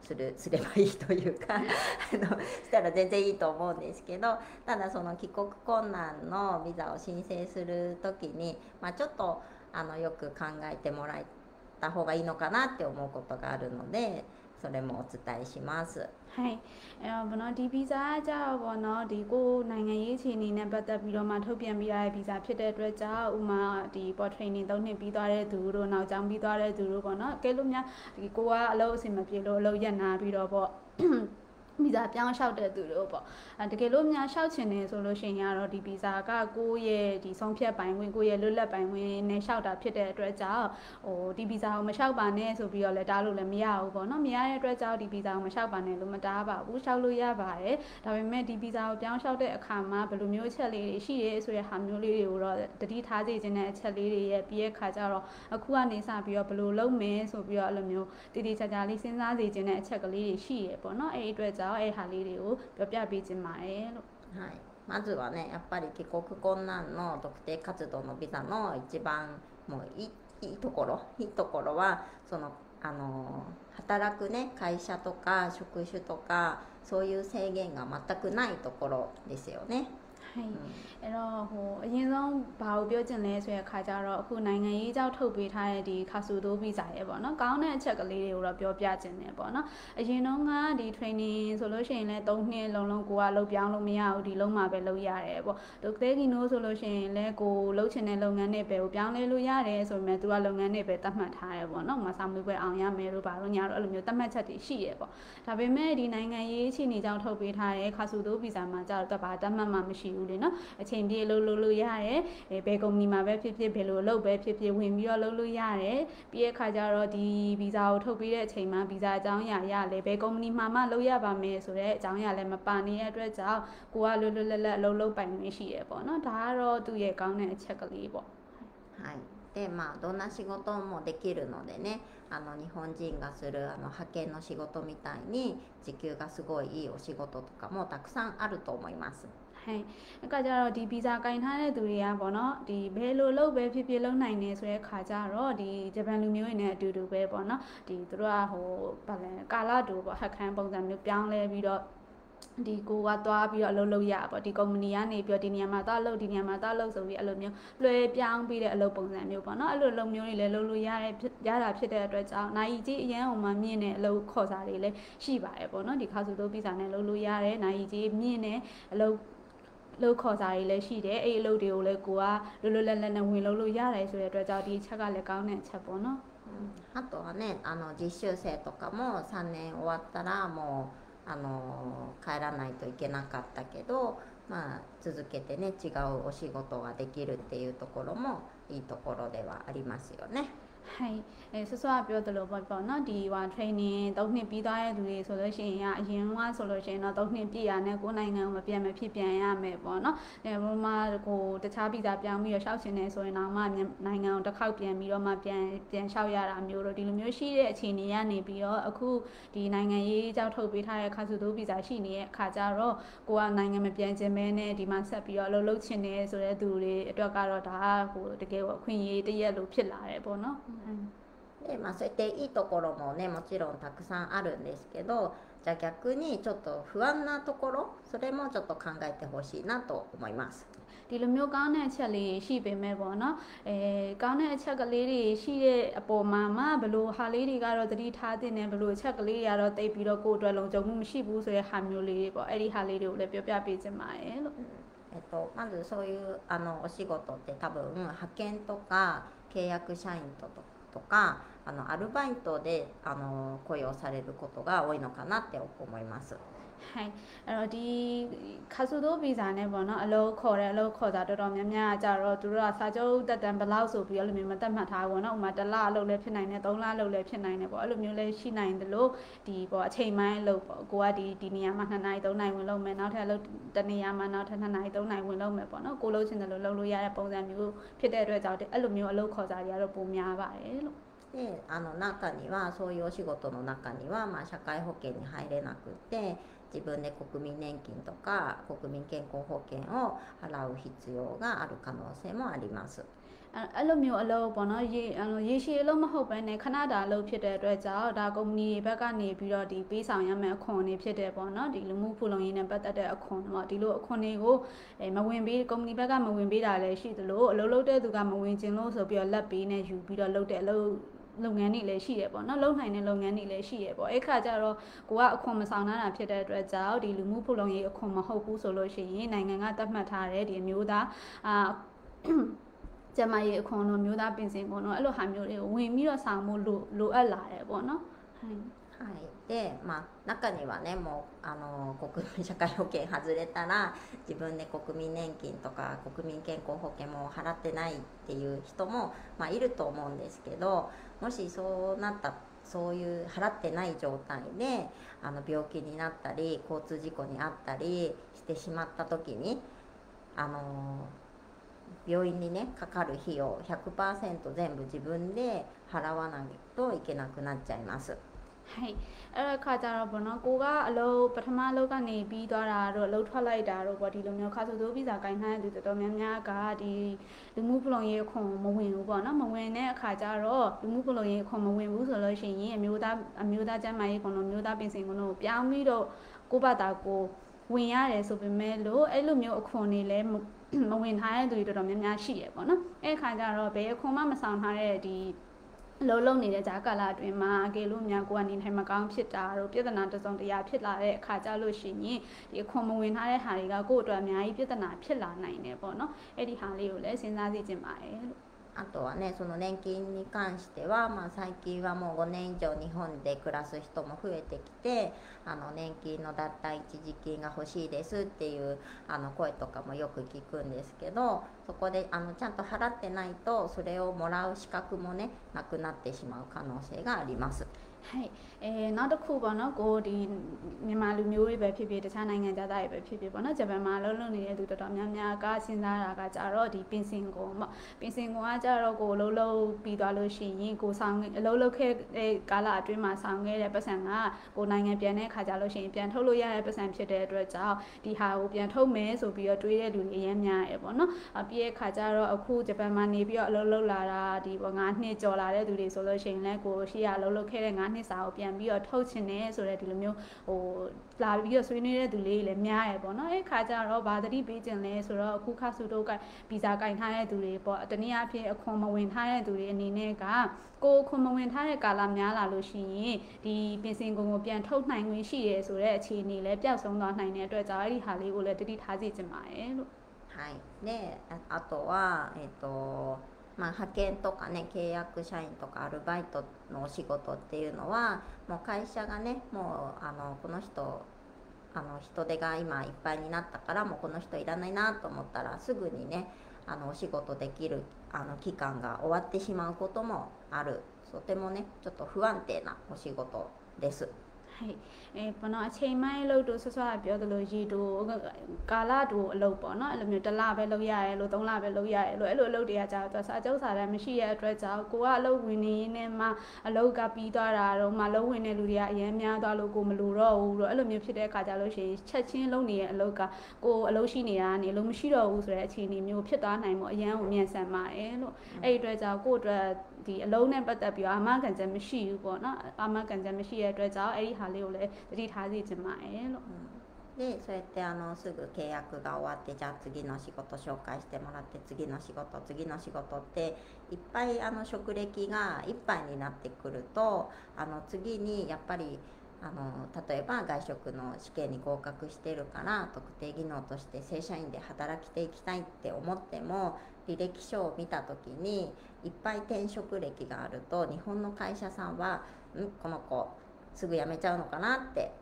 する すればいいというかあのしたら全然いいと思うんですけどただその帰国困難のビザを申請する時に、まあ、ちょっとあのよく考えてもらった方がいいのかなって思うことがあるのでそれもお伝えします。 ဟဲ့အဲ့တော့ဘောနော်ဒီဗီဇာကကြတော့ဘောနော်ဒီကိုနိုင်ငံရေးအခြေအနေနဲ့ပတ်သက်ပြီးတော့မှထုတ်ပြန်ပြရတဲ့ဗီဇာဖြစ်တဲ့အတွက်ကြောင့်ဥမာဒီပေါ် training သုံးနှစ်ပြီးသွားတဲ့သူတို့နောက်ကျောင်းပြီးသွားတဲ့သူတို့ပေါ့နော်အကဲလို့များဒီကိုကအလုပ်အဆင်မပြေလို့အလုပ်ရက်နာပြီးတော့ပေါ့ ဗီဇာပြောင်းလျှောက်တဲ့သူတို့ပေါ့အဲတကယ်လို့များလျှောက်ချင်နေဆိုလို့ရှိရင်ကတော့ဒီဗီဇာကကိုယ့်ရဲ့ဒီဆုံးဖြတ်ပိုင်ခွင့်ကိုယ့်ရဲ့လွတ်လပ်ပိုင်ခွင့်နဲ့လျှောက်တာဖြစ်တဲ့အတွက်ကြောင့်ဟိုဒီဗီဇာကိုမလျှောက်ပါနဲ့ဆိုပြီးတော့လည်းတားလို့လည်းမရဘူးပေါ့နော်မရတဲ့အတွက်ကြောင့်ဒီဗီဇာကိုမလျှောက်ပါနဲ့လို့မတားပါဘူးလျှောက်လို့ရပါတယ်ဒါပေမဲ့ဒီဗီဇာကိုပြောင်းလျှောက်တဲ့အခါမှာဘယ်လိုမျိုးအချက်လေးတွေရှိရဲဆိုတဲ့ဟာမျိုးလေးတွေကိုတော့တတိထားစေခြင်းတဲ့အချက်လေးတွေရဲ့ပြီးရဲ့ခါကျတော့အခုကနေစပြီးတော့ဘယ်လိုလုပ်မယ်ဆိုပြီးတော့အဲ့လိုမျိုးတည်တည်ချာချာလေးစဉ်းစားစေခြင်းတဲ့အချက်ကလေးတွေရှိရဲပေါ့နော်အဲ့ဒီအတွက်ကြောင့်を A リビジマエまずはねやっぱり帰国困難の特定活動のビザの一番もういいところ。いいところはそのあの働くね会社とか職種とかそういう制限が全くないところですよね。 ဟိုうんအဲ့တော့ဟိုအရင်ဆုံးဘာကိုပြောချင်လဲဆိုတဲ့အခါကျတော့အခုနိုင်ငံရေးကြောက်ထုတ်ပေးထားတဲ့ဒီခါဆူတိုးဗီဇာရဲ့ပေါ့နော်ကောင်းတဲ့အချက်ကလေးတွေကိုတော့ပြောပြချင်တယ်ပေါ့နော်အရင်တော့ကဒီ training ဆိုလို့ရှိရင်လည်း3နှစ်လုံးလုံးကိုကလုပ်ပြောင်းလို့မရဘူးဒီလုံးမှာပဲလုပ်ရတယ်ပေါ့ဒုကသေးကီနိုးဆိုလို့ရှိရင်လည်းကိုလုပ်ချင်တဲ့လုပ်ငန်းတွေပဲကိုပြောင်းလဲလို့ရတယ်ဆိုပေမဲ့သူကလုပ်ငန်းတွေပဲတတ်မှတ်ထားတယ်ပေါ့နော်မဆောင်မွေးပွဲအောင်ရမယ်လို့ပါလို့ညာတော့အဲ့လိုမျိုးတတ်မှတ်ချက်တွေရှိတယ်ပေါ့ဒါပေမဲ့ဒီနိုင်ငံရေးအခြေအနေကြောင့်ထုတ်ပေးထားတဲ့ခါဆူတိုးဗီဇာမှာကျတော့တပါတတ်မှတ်မှမရှိဘူးလေနော်အချိန်ပြည့်လုပ်လို့လို့ရတယ်အဲဘယ်ကုမ္ပဏီမှာပဲဖြစ်ဖြစ်ဘယ်လိုလုပ်ပဲဖြစ်ဖြစ်ဝင်ပြီးတော့လုပ်လို့ရတယ်ပြီးရဲ့ခါကျတော့ဒီဗီဇာကိုထုတ်ပေးတဲ့အချိန်မှာဗီဇာအကြောင်းအရာရလဲဘယ်ကုမ္ပဏီမှာမှလုပ်ရပါမယ်ဆိုတဲ့အကြောင်းအရာလည်းမပါနေတဲ့အတွက်ကြောင့်ကိုကလွတ်လွတ်လပ်လပ်အလုပ်လုပ်ပိုင်ခွင့်ရှိရပေါ့နော်ဒါကတော့သူ့ရဲ့ကောင်းတဲ့အချက်ကလေးပေါ့ はい、でまあどんな仕事もできるのでねあの日本人がするあの派遣の仕事みたいに時給がすごいいいお仕事とかもたくさんあると思います。 ဟဲ့အကကြတော့ဒီဗီဇာကင်ထားတဲ့သူတွေကပေါ့နော်ဒီဘယ်လိုလုပ်ပဲဖြစ်ဖြစ်လုပ်နိုင်နေဆိုတဲ့ခါကျတော့ဒီဂျပန်လူမျိုးတွေနဲ့အတူတူပဲပေါ့နော်ဒီသူတို့ကဟိုဗာလဲကာလာတူပေါ့ဟက်ခန်းပုံစံမျိုးပြောင်းလဲပြီးတော့ဒီကိုကသွားပြီးတော့အလုပ်လုပ်ရပေါ့ဒီကုမ္ပဏီကနေပြီးတော့ဒီနေရာမှာသွားလုပ်ဒီနေရာမှာသွားလုပ်ဆိုပြီးအဲ့လိုမျိုးလွှဲပြောင်းပြီးတဲ့အလုပ်ပုံစံမျိုးပေါ့နော်အဲ့လိုလုပ်မျိုးတွေလည်းလုပ်လို့ရတဲ့ရတာဖြစ်တဲ့အတွက်ကြောင့်နိုင်ကြီးအရန်ဟိုမှာမြင့်တဲ့အလုပ်ခေါ်စားတွေလည်းရှိပါတယ်ပေါ့နော်ဒီခါစုတို့ဗီဇာနဲ့လုပ်လို့ရတယ်နိုင်ကြီးမြင့်တဲ့အလုပ် လို့ခေါ်စာတွေလည်းရှိတယ်အဲ့ဒီအလုပ်တွေကိုလည်းကိုကလွတ်လွတ်လပ်လပ်နဲ့ဝင်လုပ်လို့ရတယ်ဆိုတဲ့အတွက်ကြောင့်ဒီအချက်ကလည်းကောင်းတဲ့အချက်ပေါ့နော် あとはねあの実習生とかも3年終わったらもうあの帰らないといけなかったけど、まあ、続けてね違うお仕事ができるっていうところもいいところではありますよね。 ဟိုင်အဲဆွဆွကပြောသလိုပေါ့ပေါ့နော်ဒီဟို training ၃နှစ်ပြီးသွားတဲ့လူတွေဆိုလို့ရှိရင်အရင်ကဆိုလို့ရှိရင်တော့၃နှစ်ပြည့်ရနဲ့ကိုယ်နိုင်ငံကိုမပြန်မဖြစ်ပြန်ရမယ်ပေါ့နော်အဲဘုမကိုတခြားဗီဇာပြောင်းပြီးတော့ရှောက်ချင်နေဆိုရင်တော့မှနိုင်ငံကိုတစ်ခေါက်ပြန်ပြီးတော့မှပြန်ပြန်ရှောက်ရတာမျိုးတို့ဒီလိုမျိုးရှိတဲ့အခြေအနေကနေပြီးတော့အခုဒီနိုင်ငံရေးကြောက်ထုတ်ပေးထားတဲ့ခါစုတိုးဗီဇာရှိနေတဲ့အခါကျတော့ကိုကနိုင်ငံမပြန်ခြင်းပဲနဲ့ဒီမှာဆက်ပြီးတော့အလုပ်လုပ်ချင်နေဆိုတဲ့သူတွေအတွက်ကတော့ဒါဟိုတကယ်ပေါ့အခွင့်အရေးတရက်လို့ဖြစ်လာတယ်ပေါ့နော်でまあ、そういっていいところもねもちろんたくさんあるんですけどじゃあ逆にちょっと不安なところそれもちょっと考えてほしいなと思います。 ဒီလိုမျိုးကောင်းတဲ့အချက်လေးရှိပေမဲ့ပေါ့နော်အဲကောင်းတဲ့အချက်ကလေးတွေရှိတဲ့အပေါ်မှာမှဘလို့ဟာလေးတွေကတော့သတိထားတင်တယ်ဘလို့အချက်ကလေးတွေကတော့တိတ်ပြီးတော့ကိုယ်အတွက်လုံခြုံမှုမရှိဘူးဆိုတဲ့ဟာမျိုးလေးတွေပေါ့အဲ့ဒီဟာလေးတွေကိုလည်းပြောပြပေးချင်ပါတယ်လို့ や えっと、まずそういうあのお仕事って多分派遣とか 契約社員ととかあのアルバイトであの雇用されることが多いのかなって思います。 ဟိုင်အဲ့တော့ဒီခါဆူတိုဗီဇာနဲ့ပေါ့နော်အလုပ်ခေါ်တယ်အလုပ်ခေါ်တာတော်တော်များများကြတော့သူတို့ကစာချုပ်တက်တန်ဘယ်လောက်ဆိုပြီးအဲ့လိုမျိုးမတက်မှတ်ထားဘူးပေါ့နော်ဥမာတစ်လအလုပ်လည်းဖြစ်နိုင်တယ်သုံးလအလုပ်လည်းဖြစ်နိုင်တယ်ပေါ့အဲ့လိုမျိုးလည်းရှိနိုင်တယ်လို့ဒီပေါ့အချိန်ပိုင်းအလုပ်ပေါ့ကိုကဒီဒီနေရာမှာ2နာရီ3နာရီဝင်လုပ်မယ်နောက်ထပ်အလုပ်တနေရာမှာနောက်ထပ်2နာရီ3နာရီဝင်လုပ်မယ်ပေါ့နော်ကိုလုပ်ချင်တယ်လို့လုပ်လို့ရတဲ့ပုံစံမျိုးဖြစ်တဲ့အတွက်ကြောင့်အဲ့လိုမျိုးအလုပ်ခေါ်စာတွေကတော့ပုံများပါတယ်လို့であの中にはそういうお仕事の中には、まあ、社会保険に入れなくて 自分で国民年金とか国民健康保険を払う必要がある可能性もあります。အဲ့လိုမျိုးအလုပ်ပေါ့နော်ရေအလိုရေရှည်အလုပ်မဟုတ်ဘဲနဲ့ခဏတာအလုပ်ဖြစ်တဲ့အတွက်ကြောင့်ဒါကုမ္ပဏီတွေဘက်ကနေပြီးတော့ဒီပေးဆောင်ရမယ့်အခွန်တွေဖြစ်တယ်ပေါ့နော်ဒီလူမှုဖူလုံရေးနဲ့ပတ်သက်တဲ့အခွန်ပေါ့ဒီလိုအခွန်တွေကိုအဲမဝင်ပေးကုမ္ပဏီဘက်ကမဝင်ပေးတာလည်းရှိသလိုအလုပ်လုပ်တဲ့သူကမဝင်ခြင်းလို့ဆိုပြီးတော့လက်ပေးနဲ့ယူပြီးတော့လုပ်တဲ့အလုပ် လုပ်ငန်းတွေလည်းရှိရပေါ့နော်လုပ်နိုင်တဲ့လုပ်ငန်းတွေလည်းရှိရပေါ့အဲ့ခါကျတော့ကိုကအခွန်မဆောင်တာဖြစ်တဲ့အတွက်ကြောင့်ဒီလူမှုဖူလုံရေးအခွန်မဟုတ်ဘူးဆိုလို့ရှိရင်နိုင်ငံကသတ်မှတ်ထားတဲ့ဒီအမျိုးသားအာကျမရဲ့အခွန်တို့မျိုးသားပင်စင်ပေါ့နော်အဲ့လိုဟာမျိုးတွေကိုဝင်ပြီးတော့ဆောင်မှုလိုလိုအပ်လာတယ်ပေါ့နော်はいはいでまあ中にはねもうあの国民社会保険外れたら自分で国民年金とか国民健康保険も払ってないっていう人も、まあ、いると思うんですけど もしそうなったそういう払ってない状態であの病気になったり交通事故に遭ったりしてしまった時にあの病院にねかかる費用100%全部自分で払わないといけなくなっちゃいます。 ဟိုက်အဲ့ခါကျတော့ဗောနော်ကိုကအလုပ်ပထမအလုပ်ကနေပြီးသွားတာတော့အလုပ်ထွက်လိုက်တာတော့ဗောဒီလိုမျိုးခါဆိုဆိုဗီဇာကင်နှမ်းတဲ့သူတော်တော်များများကဒီလူမှုဖလုံရေးအခွန်မဝင်ဘူးဗောနော်မဝင်တဲ့အခါကျတော့လူမှုဖလုံရေးအခွန်မဝင်ဘူးဆိုလို့ရှိရင်အမျိုးသားအမျိုးသားကျန်းမာရေးကွန်လိုမျိုးသားပင်စင်ကွန်လိုပြောင်းပြီးတော့ကိုဘာတာကိုဝင်ရတယ်ဆိုပေမဲ့လို့အဲ့လိုမျိုးအခွန်တွေလည်းမဝင်ထားတဲ့သူတွေတော်တော်များများရှိရပေါ့နော်အဲ့ခါကျတော့ဘယ်အခွန်မှမဆောင်ထားတဲ့ဒီ အလုံးလုံးနေတဲ့ဂျာကာလာအတွင်းမှာအကယ်လို့များကိုကနေထိုင်မကောင်းဖြစ်တာတို့ပြဿနာတစုံတရာဖြစ်လာတဲ့အခါကြလို့ရှိရင်ဒီအခွန်မဝင်ထားတဲ့ဟာတွေကကိုယ့်အတွက်အများကြီးပြဿနာဖြစ်လာနိုင်တယ်ပေါ့နော်အဲ့ဒီဟာလေးကိုလည်းစဉ်းစားသိချင်ပါတယ်လို့ あとはねその年金に関しては、まあ、最近はもう5年以上日本で暮らす人も増えてきてあの年金の脱退一時金が欲しいですっていうあの声とかもよく聞くんですけどそこであのちゃんと払ってないとそれをもらう資格もねなくなってしまう可能性があります。 ဟဲ့အဲနောက်တစ်ခုပေါ့နော်ကိုဒီမြန်မာလူမျိုးတွေပဲဖြစ်ဖြစ်တခြားနိုင်ငံသားတွေပဲဖြစ်ဖြစ်ပေါ့နော်ဂျပန်မှာလုံးလုံးနေတဲ့သူတော်တော်များများကစဉ်းစားတာကကြတော့ဒီပင်စင်ကုံပေါ့ပင်စင်ကုံကကြတော့ကိုလုံးလုံးပြီးသွားလို့ရှိရင်ကိုဆောင်အလုံးလုံးခဲ့တဲ့ကာလအတွင်းမှာဆောင်ခဲ့တဲ့ပတ်စံကကိုနိုင်ငံပြန်တဲ့ခါကြလို့ရှိရင်ပြန်ထုတ်လို့ရတဲ့ပတ်စံဖြစ်တဲ့အတွက်ကြောင့်ဒီဟာကိုပြန်ထုတ်မယ်ဆိုပြီးတော့တွေးတဲ့လူတွေအများများရပေါ့နော်ပြီးရဲ့ခါကြတော့အခုဂျပန်မှာနေပြီးတော့အလုံးလုံးလာတာဒီပေါ့9နှစ်ကျော်လာတဲ့သူတွေဆိုလို့ရှိရင်လည်းကိုရှိရအလုံးလုံးခဲ့တဲ့9နှစ်စာကိုပြန်ပြီးတော့ထုတ်ချင်တယ်ဆိုတဲ့ဒီလိုမျိုးဟိုလာပြီးတော့ဆွေးနွေးတဲ့သူလေးတွေလည်းများရယ်ပေါ့နော်အဲ့ခါကျတော့ဘာသတိပေးခြင်းလဲဆိုတော့အခုခါစုတို့ကဗီဇာကင်ထားတဲ့သူတွေပေါ့တနည်းအားဖြင့်အခွန်မဝင်ထားတဲ့သူတွေအနေနဲ့ကကိုခွန်မဝင်ထားတဲ့ကာလများလာလို့ရှိရင်ဒီပင်စင်ကုန်ကိုပြန်ထုတ်နိုင်ခွင့်ရှိရဲဆိုတဲ့အခြေအနေလည်းပျောက်ဆုံးသွားနိုင်တဲ့အတွက်ကြောင့်အဲ့ဒီဟာလေးကိုလည်းတတိထားစီခြင်းပါတယ်လို့はいであとはえっ、ー、と まあ、派遣とかね契約社員とかアルバイトのお仕事っていうのはもう会社がねもうあのこの人あの人手が今いっぱいになったからもうこの人いらないなと思ったらすぐにねあのお仕事できるあの期間が終わってしまうこともあるとてもねちょっと不安定なお仕事です。 ဟဲ့အဲဘောနော်အချိန်မိုင်းအလုပ်တို့ဆွဆွပြောသလိုရေတို့ကာလတို့အလုပ်ပေါ့နော်အဲ့လိုမျိုးတစ်လပဲလုပ်ရတယ်လို့သုံးလပဲလုပ်ရတယ်လို့အဲ့လိုအလုပ်တွေကကြာတော့စာချုပ်စာတမ်းမရှိရတဲ့အတွက်ကြောင့်ကိုကအလုပ်ဝင်နေရင်းနဲ့မှအလုပ်ကပြီးသွားတာတော့မှလုပ်ဝင်တဲ့လူတွေကအရင်များသွားလို့ကိုမလိုတော့ဘူးတော့အဲ့လိုမျိုးဖြစ်တဲ့အခါကျလို့ရှိရင်ချက်ချင်းလုပ်နေတဲ့အလုပ်ကကိုအလုပ်ရှိနေတာကနေလို့မရှိတော့ဘူးဆိုတဲ့အခြေအနေမျိုးဖြစ်သွားနိုင်မို့အရန်ကိုမြန်ဆန်ပါတယ်လို့အဲ့ဒီအတွက်ကြောင့်ကိုအတွက် ဒီအလုံးနဲ့ပတ်သက်ပြီးအာမခံချက်မရှိဘူးပေါ့နော်အာမခံချက်မရှိတဲ့အတွက်ကြောင့်အဲ့ဒီဟာလေးကိုလည်းသတိထားစီချင်ပါတယ်လို့でそうやってあのすぐ契約が終わってじゃあ次の仕事紹介してもらって次の仕事次の仕事っていっぱいあの職歴がいっぱいになってくるとあの次にやっぱり あの例えば外食の試験に合格してるから特定技能として正社員で働きていきたいって思っても履歴書を見た時に いっぱい転職歴があると日本の会社さんはんこの子すぐ辞めちゃうのかなって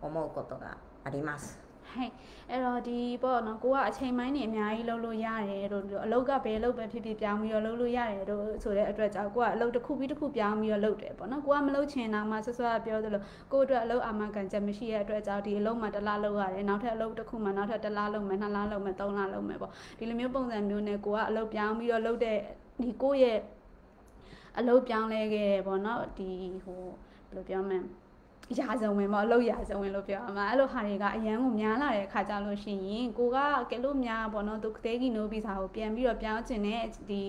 思うことがあります。 ဟဲ့အဲ့တော့ဒီပေါ့နော်ကိုကအချိန်ပိုင်းနေအများကြီးလုပ်လို့ရတယ်တို့အလုပ်ကဘယ်လုပ်ပဲဖြစ်ဖြစ်ပြောင်းပြီးတော့လုပ်လို့ရတယ်တို့ဆိုတဲ့အတွက်ကြောင့်ကိုကအလုပ်တစ်ခုပြီးတစ်ခုပြောင်းပြီးတော့လုပ်တယ်ပေါ့နော်ကိုကမလုပ်ချင်တော့မှဆွဆွပြောသလိုကိုအတွက်အလုပ်အာမခံချက်မရှိတဲ့အတွက်ကြောင့်ဒီအလုပ်မှာတစ်လားလုပ်ရတယ်နောက်ထပ်အလုပ်တစ်ခုမှာနောက်ထပ်တစ်လားလုပ်မယ်နှစ်လားလုပ်မယ်သုံးလားလုပ်မယ်ပေါ့ဒီလိုမျိုးပုံစံမျိုးနဲ့ကိုကအလုပ်ပြောင်းပြီးတော့လုပ်တဲ့ ဒီကိုရဲ့အလုပ်ပြောင်းလဲခဲ့တယ်ပေါ့နော်ဒီဟိုဘယ်လိုပြောမလဲရာဇဝင်ပေါ့အလုပ်ရာဇဝင်လို့ပြောရမှာအဲ့လိုဟာတွေကအရန်ကိုများလာတဲ့ခါကြလို့ရှိရင်ကိုကကဲလို့များပေါ့နော်သူတဲကြီးနိုးပြီးစားကိုပြန်ပြီးတော့ပြောင်းချင်တဲ့ဒီ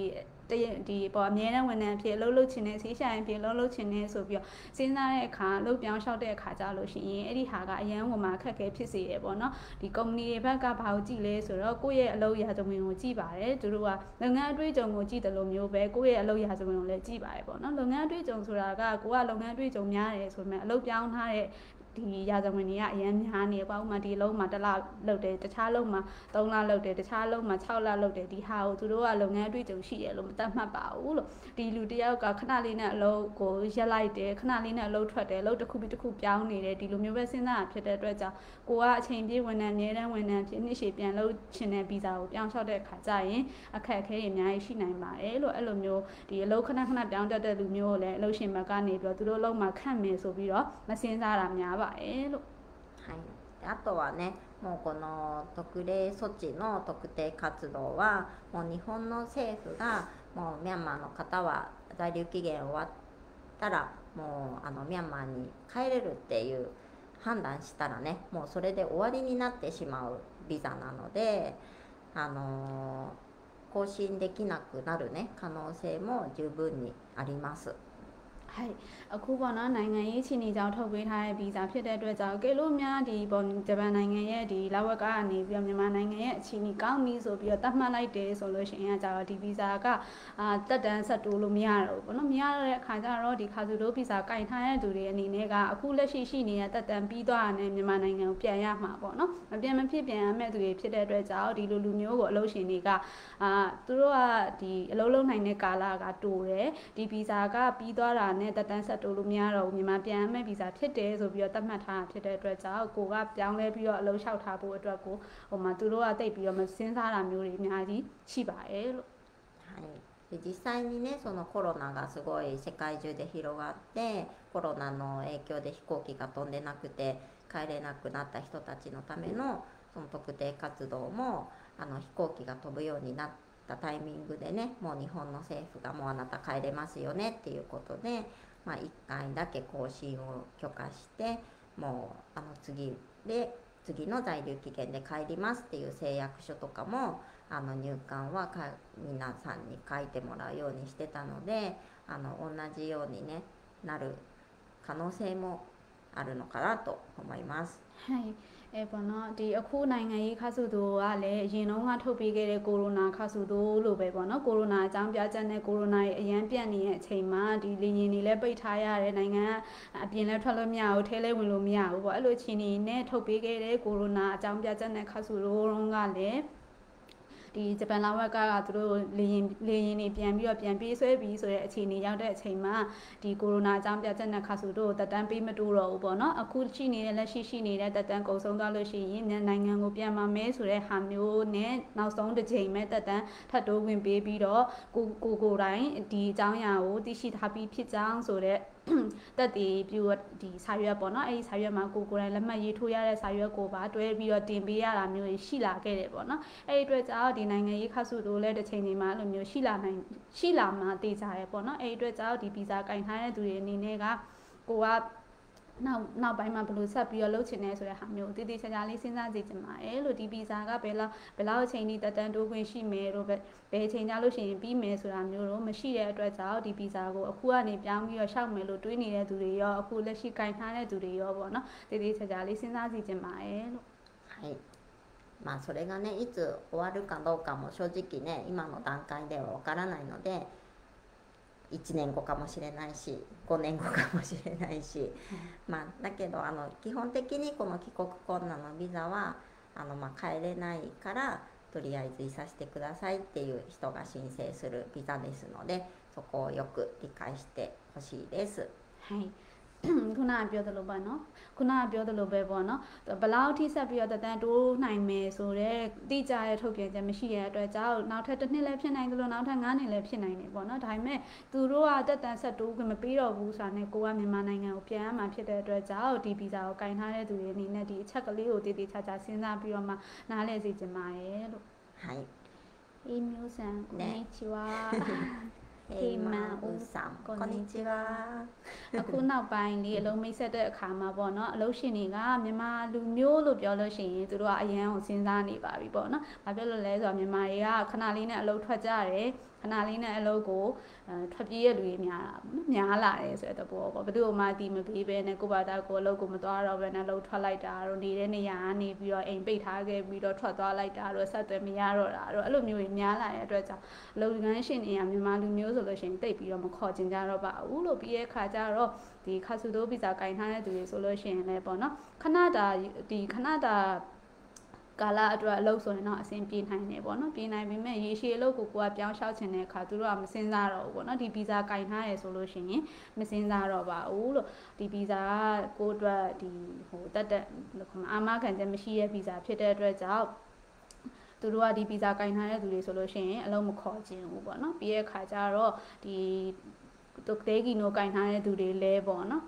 တရဒီပေါ့အမြဲတမ်းဝန်ထမ်းဖြစ်အလုပ်လုပ်ချင်တဲ့ဆေးဆိုင်ဖြစ်အလုပ်လုပ်ချင်တဲ့ဆိုပြီးတော့စဉ်းစားတဲ့အခါအလုပ်ပြောင်းလျှောက်တဲ့အခါကြလို့ရှိရင်အဲ့ဒီဟာကအရန်ကိုမှခက်ခဲဖြစ်စေတယ်ပေါ့နော်ဒီကုမ္ပဏီတွေဘက်ကဘာကိုကြည့်လဲဆိုတော့ကိုယ့်ရဲ့အလုပ်ရာဇဝင်ကိုကြည့်ပါတယ်သူတို့ကလုပ်ငန်းအတွေ့အကြုံကိုကြည့်တယ်လို့မျိုးပဲကိုယ့်ရဲ့အလုပ်ရာဇဝင်ကိုလည်းကြည့်ပါတယ်ပေါ့နော်လုပ်ငန်းအတွေ့အကြုံဆိုတာကကိုကလုပ်ငန်းအတွေ့အကြုံများတယ်ဆိုပေမဲ့အလုပ်ပြောင်းထားတဲ့ ဒီရာဇဝင်တွေကအရန်များနေပေါ့ဥပမာဒီလုံးမှာတစ်လလောက်တယ်တခြားလုံးမှာ3လလောက်တယ်တခြားလုံးမှာ6လလောက်တယ်ဒီဟာကိုသူတို့ကလုပ်ငန်းအတွေ့အကြုံရှိတယ်လို့မသတ်မှတ်ပါဘူးလို့ဒီလူတယောက်ကခဏလေးနဲ့အလုပ်ကိုရက်လိုက်တယ်ခဏလေးနဲ့အလုပ်ထွက်တယ်အလုပ်တစ်ခုပြီးတစ်ခုပြောင်းနေတယ်ဒီလိုမျိုးပဲစဉ်းစားတာဖြစ်တဲ့အတွက်ကြောင့်ကိုကအချိန်ပြည့်ဝန်ထမ်းအများတန်းဝန်ထမ်းဖြစ်နှစ်ရှည်ပြန်လုပ်ချင်တဲ့ဗီဇာကိုပြောင်းလျှောက်တဲ့အခါကျရင်အခက်အခဲတွေအများကြီးရှိနိုင်ပါတယ်လို့အဲ့လိုမျိုးဒီအလုပ်ခဏခဏပြောင်းတတ်တဲ့လူမျိုးကိုလည်းအလုပ်ရှင်ဘက်ကနေပြီးတော့သူတို့အလုပ်မှာခန့်မယ်ဆိုပြီးတော့မစဉ်းစားတာများပါばえ。はいあとはねもうこの特例措置の特定活動はもう日本の政府がもうミャンマーの方は在留期限終わったらもうあのミャンマーに帰れるっていう判断したらねもうそれで終わりになってしまうビザなので、あのー、更新できなくなるね可能性も十分にあります。 ဟုတ်အခုပေါ့နော်နိုင်ငံရေးချီနေကြောင်းထုတ်ပေးထားတဲ့ဗီဇာဖြစ်တဲ့အတွက်ကြောင့်ကဲလို့များဒီပေါ့ဂျပန်နိုင်ငံရဲ့ဒီလာဝက်ကနေပြီးတော့မြန်မာနိုင်ငံရဲ့အချီနေကောင်းပြီဆိုပြီးတော့တတ်မှတ်လိုက်တယ်ဆိုလို့ရှိရင်ကကြတော့ဒီဗီဇာကအာတက်တန်းဆက်တိုးလို့မရတော့ဘူးပေါ့နော်မရတဲ့အခါကျတော့ဒီခါစုတိုးဗီဇာကင်ထားတဲ့သူတွေအနေနဲ့ကအခုလက်ရှိရှိနေတဲ့တက်တန်းပြီးသွားတာနဲ့မြန်မာနိုင်ငံကိုပြန်ရမှာပေါ့နော်မပြန်မဖြစ်ပြန်ရမယ့်သူတွေဖြစ်တဲ့အတွက်ကြောင့်ဒီလိုလူမျိုးကိုအလုပ်ရှင်တွေကအာသူတို့ကဒီအလုပ်လုပ်နိုင်တဲ့ကာလကတိုးတယ်ဒီဗီဇာကပြီးသွားတာနဲ့တက်တန်းဆက်တိုးလို့မရတော့ဘူးမြန်မာပြန်ရမယ့်ဗီဇာဖြစ်တယ်ဆိုပြီးတော့သတ်မှတ်ထားတာဖြစ်တဲ့အတွက်ကြောင့်ကိုကပြောင်းလဲပြီးတော့အလုပ်လျှောက်ထားဖို့အတွက်ကိုဟိုမှာသူတို့ကတိတ်ပြီးတော့မစဉ်းစားတာမျိုးတွေအများကြီးရှိပါတယ်လို့ はい、で実際にねそのコロナがすごい世界中で広がってコロナの影響で飛行機が飛んでなくて帰れなくなった人たちのためのその特定活動もあの飛行機が飛ぶようになっ たタイミングでねもう日本の政府がもうあなた帰れますよねっていうことで、まあ、1回だけ更新を許可してもうあの次で次の在留期限で帰りますっていう誓約書とかもあの入管はか皆さんに書いてもらうようにしてたのであの同じように、ね、なる可能性もあるのかなと思います。ဟဲ့ အဲပေါ့နော်ဒီအခုနိုင်ငံရေးခါစုသူကလည်းအရင်တုန်းကထုတ်ပေးခဲ့တဲ့ကိုရိုနာခါစုသူလို့ပဲပေါ့နော်ကိုရိုနာအကြောင်းပြချက်နဲ့ကိုရိုနာရဲ့အရန်ပြန့်နေတဲ့အချိန်မှာဒီလေရင်တွေလည်းပိတ်ထားရတယ်နိုင်ငံကအပြင်လည်းထွက်လို့မရဘူးထဲလည်းဝင်လို့မရဘူးပေါ့အဲ့လိုချင်းနေနဲ့ထုတ်ပေးခဲ့တဲ့ကိုရိုနာအကြောင်းပြချက်နဲ့ခါစုသူကလည်း ဒီဂျပန်လာဝက်ကကသူတို့လေရင်လေရင်တွေပြန်ပြီးတော့ပြန်ပြေးဆွဲပြီးဆိုတဲ့အခြေအနေရောက်တဲ့အချိန်မှာဒီကိုရိုနာအကြောင်းပြချက်နဲ့ခါစုတို့တက်တန်းပေးမတူတော့ဘူးပေါ့နော်အခုရှိနေတဲ့လက်ရှိရှိနေတဲ့တက်တန်းကုန်ဆုံးသွားလို့ရှိရင်မြန်နိုင်ငံကိုပြန်มาမဲဆိုတဲ့ဟာမျိုးနဲ့နောက်ဆုံးတစ်ချိန်မဲ့တက်တန်းထပ်တိုးဝင်ပေးပြီးတော့ကိုကိုကိုတိုင်းဒီအကြောင်းအရာကိုသိရှိထားပြီးဖြစ်ကြောင်းဆိုတဲ့ တက်တည်ပြုဒီစာရွက်ပေါ့နော်အဲ့ဒီစာရွက်မှာကိုကိုယ်တိုင်လက်မှတ်ရေးထိုးရတဲ့စာရွက်ကိုပါတွဲပြီးတော့တင်ပေးရတာမျိုးရှိလာခဲ့တယ်ပေါ့နော်အဲ့ဒီအတွက်ကြောင့်ဒီနိုင်ငံရေးခတ်စုတို့လည်းတစ်ချိန်ချိန်မှာအဲ့လိုမျိုးရှိလာနိုင်ရှိလာမှာတည်ကြတယ်ပေါ့နော်အဲ့ဒီအတွက်ကြောင့်ဒီဗီဇာကင်ထားတဲ့သူတွေအနေနဲ့ကကိုက နောက်နောက်ပိုင်းမှာဘယ်လိုဆက်ပြီးတော့လုပ်ချင်နေဆိုတဲ့ဟာမျိုးတည်တည်ချာချာလေးစဉ်းစားကြည့်ချင်ပါတယ်လို့ဒီဗီဇာကဘယ်လောက်ဘယ်လောက်အချိန်ထိတက်တန်းတိုးခွင့်ရှိမယ်လို့ပဲဘယ်အချိန်ကြလို့ရှိရင်ပြီးမယ်ဆိုတာမျိုးတော့မရှိတဲ့အတွက်ကြောင့်ဒီဗီဇာကိုအခုကနေပြောင်းပြီးတော့ရှောက်မယ်လို့တွေးနေတဲ့သူတွေရောအခုလက်ရှိကင်ထားတဲ့သူတွေရောပေါ့နော်တည်တည်ချာချာလေးစဉ်းစားကြည့်ချင်ပါတယ်လို့ はいまあ、それがねいつ終わるかどうかも正直ね今の段階ではわからないので 1年後かもしれないし5年後かもしれないし、まあ、だけどあの基本的にこの帰国困難のビザはあの、まあ、帰れないからとりあえずいさせてくださいっていう人が申請するビザですのでそこをよく理解してほしいです。はい ခုနကပြောသလိုပါနော်ခုနကပြောသလိုပဲပေါ့နော်ဘလောက်ထိဆက်ပြီးတော့တတန်တိုးနိုင်မယ်ဆိုတော့တိကျရဲ့ထုတ်ပြန်ချက်မရှိတဲ့အတွက်ကြောင့်နောက်ထပ်တစ်နှစ်လည်းဖြစ်နိုင်သလိုနောက်ထပ်9နှစ်လည်းဖြစ်နိုင်တယ်ပေါ့နော်ဒါပေမဲ့သူတို့ကတက်တန်ဆက်တိုးခွင့်မပေးတော့ဘူးဆိုတာနဲ့ကိုကမြန်မာနိုင်ငံကိုပြန်ရမှာဖြစ်တဲ့အတွက်ကြောင့်ဒီဗီဇာကိုကင်ထားတဲ့သူတွေအနေနဲ့ဒီအချက်ကလေးကိုတည်တည်ချာချာစဉ်းစားပြီးတော့မှနားလည်စေချင်ပါတယ်လို့ はい、အေးမျိုးဆန်ကိုနေချီဝါ ヘイマウ ဟေမန်ဦးဆောင်ကိုနီချီပါအခုနောက်ပိုင်းဒီအလုံးမိတ်ဆက်တဲ့အခါမှာပေါ့နော်အလုံးရှင်တွေကမြန်မာလူမျိုးလို့ပြောလို့ရှိရင်သူတို့ကအရန်ကိုစဉ်းစားနေပါပြီပေါ့နော်။ဘာဖြစ်လို့လဲဆိုတော့မြန်မာတွေကခဏလေးနဲ့အလုံးထွက်ကြတယ်။ ခဏလေးနဲ့အလုံးကိုအဲထွက်ပြေးရလူတွေများတာပေါ့နော်များလာတယ်ဆိုတဲ့သဘောပေါ့ဘယ်သူမှအတီမပေးပဲနဲ့ကိုယ့်ဘာသာကိုယ်အလုံးကိုမသွားတော့ဘဲနဲ့အလုံးထွက်လိုက်တာတို့နေတဲ့နေရာကနေပြီးတော့အိမ်ပိတ်ထားခဲ့ပြီးတော့ထွက်သွားလိုက်တာတို့ဆက်သွယ်မရတော့တာတို့အဲ့လိုမျိုးတွေများလာတဲ့အတွက်ကြောင့်လုံငန်းရှင်တွေကမြန်မာလူမျိုးဆိုလို့ရှိရင်တိတ်ပြီးတော့မခေါ်ကျင်ကြတော့ပါဘူးလို့ပြီးရဲ့ခါကျတော့ဒီခါဆူတိုးဗီဇာကင်ထားတဲ့သူတွေဆိုလို့ရှိရင်လည်းပေါ့နော်ခဏတာဒီခဏတာ ကာလအတွက်အလုပ်ဆိုရင်တော့အဆင်ပြေနိုင်တယ်ပေါ့နော်ပြေနိုင်ပေမဲ့ရေရှည်အလုပ်ကိုကိုကပြောင်းလျှောက်ချင်တဲ့အခါသူတို့ကမစင်စားတော့ဘူးပေါ့နော်ဒီဗီဇာကင်ထားရဆိုလို့ရှိရင်မစင်စားတော့ပါဘူးလို့ဒီဗီဇာကကိုယ့်အတွက်ဒီဟိုတက်တက်အာမခံချက်မရှိတဲ့ဗီဇာဖြစ်တဲ့အတွက်ကြောင့်သူတို့ကဒီဗီဇာကင်ထားတဲ့သူတွေဆိုလို့ရှိရင်အလုံးမခေါ်ခြင်းဘူးပေါ့နော်ပြီးရဲ့ခါကျတော့ဒီတုတ်သေးကီနိုကင်ထားတဲ့သူတွေလဲပေါ့နော်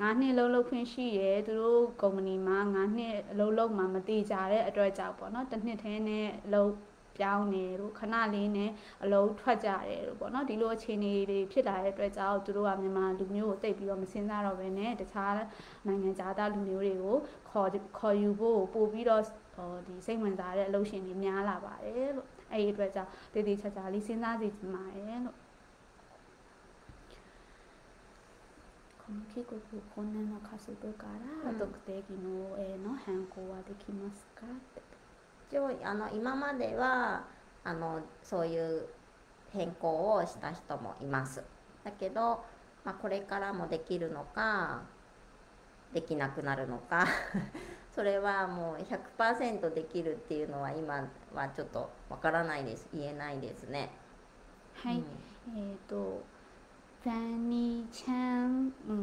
ငါးနှစ်လုံးလုံးခွင့်ရှိရဲသူတို့ကုမ္ပဏီမှာငါးနှစ်အလုံးလုံးမှာမတိကြတဲ့အတွက်ကြောင့်ပေါ့နော်တစ်နှစ်ထဲနဲ့အလုံးပြောင်းနေတို့ခဏလေးနဲ့အလုံးထွက်ကြတယ်တို့ပေါ့နော်ဒီလိုအခြေအနေတွေဖြစ်လာတဲ့အတွက်ကြောင့်သူတို့ကမြန်မာလူမျိုးကိုတိတ်ပြီးတော့မစင်စားတော့ဘဲနဲ့တခြားနိုင်ငံခြားသားလူမျိုးတွေကိုခေါ်ခေါ်ယူဖို့ပို့ပြီးတော့ဟိုဒီစိတ်ဝင်စားတဲ့အလုပ်ရှင်တွေများလာပါတယ်လို့အဲ့ဒီအတွက်ကြောင့်တည်တည်ချာချာလေးစဉ်းစားစီချင်ပါတယ်လို့ この帰国困難の活動からうん特定技能への変更はできますか？って一応あの今まではあのそういう変更をした人もいます。だけど、まあ、これからもできるのかできなくなるのか それはもう100%できるっていうのは今はちょっとわからないです。言えないですね。はい、えっ、とザニーちゃん、うん、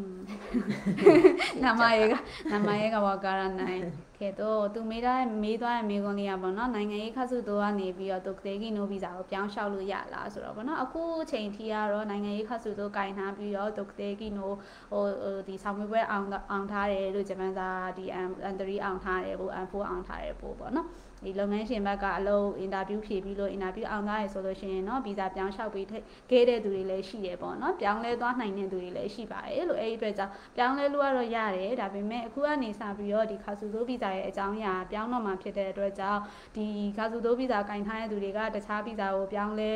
နာမရေကနာမရေကဝါကာရနိုင်ကဲတော့သူမေးတဲ့မေးသွားတဲ့မေးခွန်းလေးอ่ะဗောနော်နိုင်ငံရေးခတ်စုတို့ကနေပြီးတော့ဒုက္ခကိနိုဗီဇာကိုပြောင်းလျှောက်လို့ရလားဆိုတော့ဗောနော်အခုချိန်ထိကတော့နိုင်ငံရေးခတ်စုတို့ကင်ထားပြီးတော့ဒုက္ခကိနိုဟိုဒီဆောင်မွေးပွဲအောင်အောင်ထားတယ်လို့ဂျပန်သားဒီ M3 အောင်ထားတယ်ဟို M4 အောင်ထားတယ်ပို့ဗောနော်ဒီလုပ်ငန်းရှင်ဘက်ကအလုပ်အင်တာဗျူးဖြေပြီးလို့အင်တာဗျူးအောင်သားရဆိုလို့ရှိရင်เนาะဗီဇာပြောင်းလျှောက်ပြီးခဲ့တဲ့သူတွေလည်းရှိတယ်ပေါ့เนาะပြောင်းလဲသွားနိုင်တဲ့သူတွေလည်းရှိပါတယ်လို့အဲ့ဒီအတွက်ကြောင့်ပြောင်းလဲလို့ကတော့ရတယ်ဒါပေမဲ့အခုကနေစပြီးတော့ဒီခါဆူသိုးဗီဇာရဲ့အကြောင်းအရာပြောင်းတော့မှဖြစ်တဲ့အတွက်ကြောင့်ဒီခါဆူသိုးဗီဇာကင်ထားတဲ့သူတွေကတခြားဗီဇာကိုပြောင်းလဲ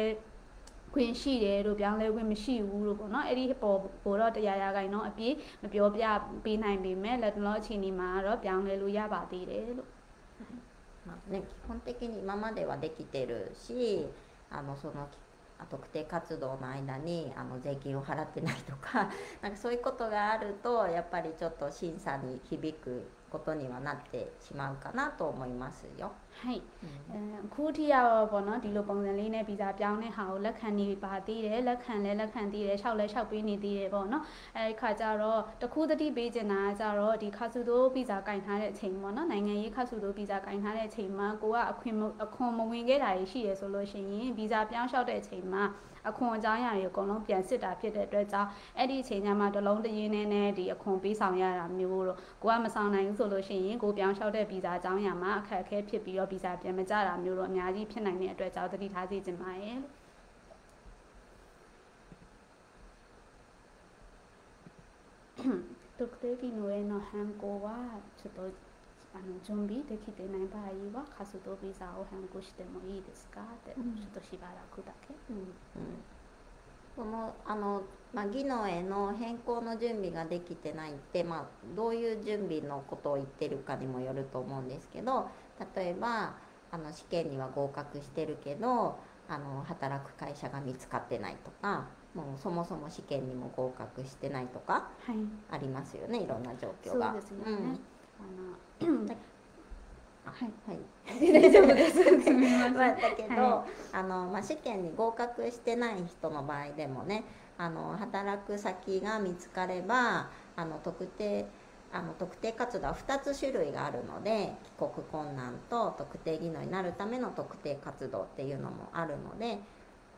ခွင့်ရှိတယ်လို့ပြောင်းလဲခွင့်မရှိဘူးလို့ပေါ့နော်အဲ့ဒီပေါ်ပေါ်တော့တရားရာဂိုင်တော့အပြည့်မပြောပြပေးနိုင်ပေမဲ့လက်တလောအခြေအနေမှာတော့ပြောင်းလဲလို့ရပါသေးတယ်လို့ まあね、基本的に今まではできてるしあのその特定活動の間にあの税金を払ってないとか なんかそういうことがあるとやっぱりちょっと審査に響くことにはなってしまうかなと思いますよ。 ဟုတ်うんအဲအခုထိရောပေါ့နော်ဒီလိုပုံစံလေးနဲ့ဗီဇာပြောင်းတဲ့ဟာကိုလက်ခံနေပါသေးတယ်လက်ခံလဲလက်ခံသေးတယ်လျှောက်လဲလျှောက်ပေးနေသေးတယ်ပေါ့နော်အဲဒီခါကျတော့တခုတတိပေးချင်တာကကျတော့ဒီခါစုတိုးဗီဇာကင်ထားတဲ့အချိန်ပေါ့နော်နိုင်ငံရေးခါစုတိုးဗီဇာကင်ထားတဲ့အချိန်မှာကိုကအခွင့်မအခွန်မဝင်ခဲ့တာကြီးရှိရဆိုလို့ရှိရင်ဗီဇာပြောင်းလျှောက်တဲ့အချိန်မှာအခွန်အကြောင်းအရာတွေအကုန်လုံးပြန်စစ်တာဖြစ်တဲ့အတွက်ကြောင့်အဲ့ဒီအချိန်ကျမှတလုံးတရင်းနဲ့နဲ့ဒီအခွန်ပေးဆောင်ရတာမျိုးတော့ကိုကမဆောင်နိုင်ဘူးဆိုလို့ရှိရင်ကိုပြောင်းလျှောက်တဲ့ဗီဇာအကြောင်းအရာမှာအခက်အခဲဖြစ်ပြီးတော့ဗီဇာပြန်မကြတာမျိုးတော့အများကြီးဖြစ်နိုင်တဲ့အတွက်ကြောင့်သတိထားစီချင်ပါတယ်လို့ 特定技能への変更はちょっとあの準備できてない場合は活動ビザを変更してもいいですかって、うんちょっとしばらくだけ。そのあの、まあ、技能への変更の準備ができてないって、まあ、どういう準備のことを言ってるかにもよると思うんですけど 例えばあの試験には合格してるけどあの働く会社が見つかってないとかもうそもそも試験にも合格してないとかはい。ありますよねいろんな状況そうが。ですよね、うん。あのはい。はい、大丈夫ですすみません、まあ、だけど、はあのまあ、試験に合格してない人の場合でもねあの働く先が見つかればあの特定あの特定活動は2つ種類があるので帰国困難と特定技能になるための特定活動っていうのもあるので、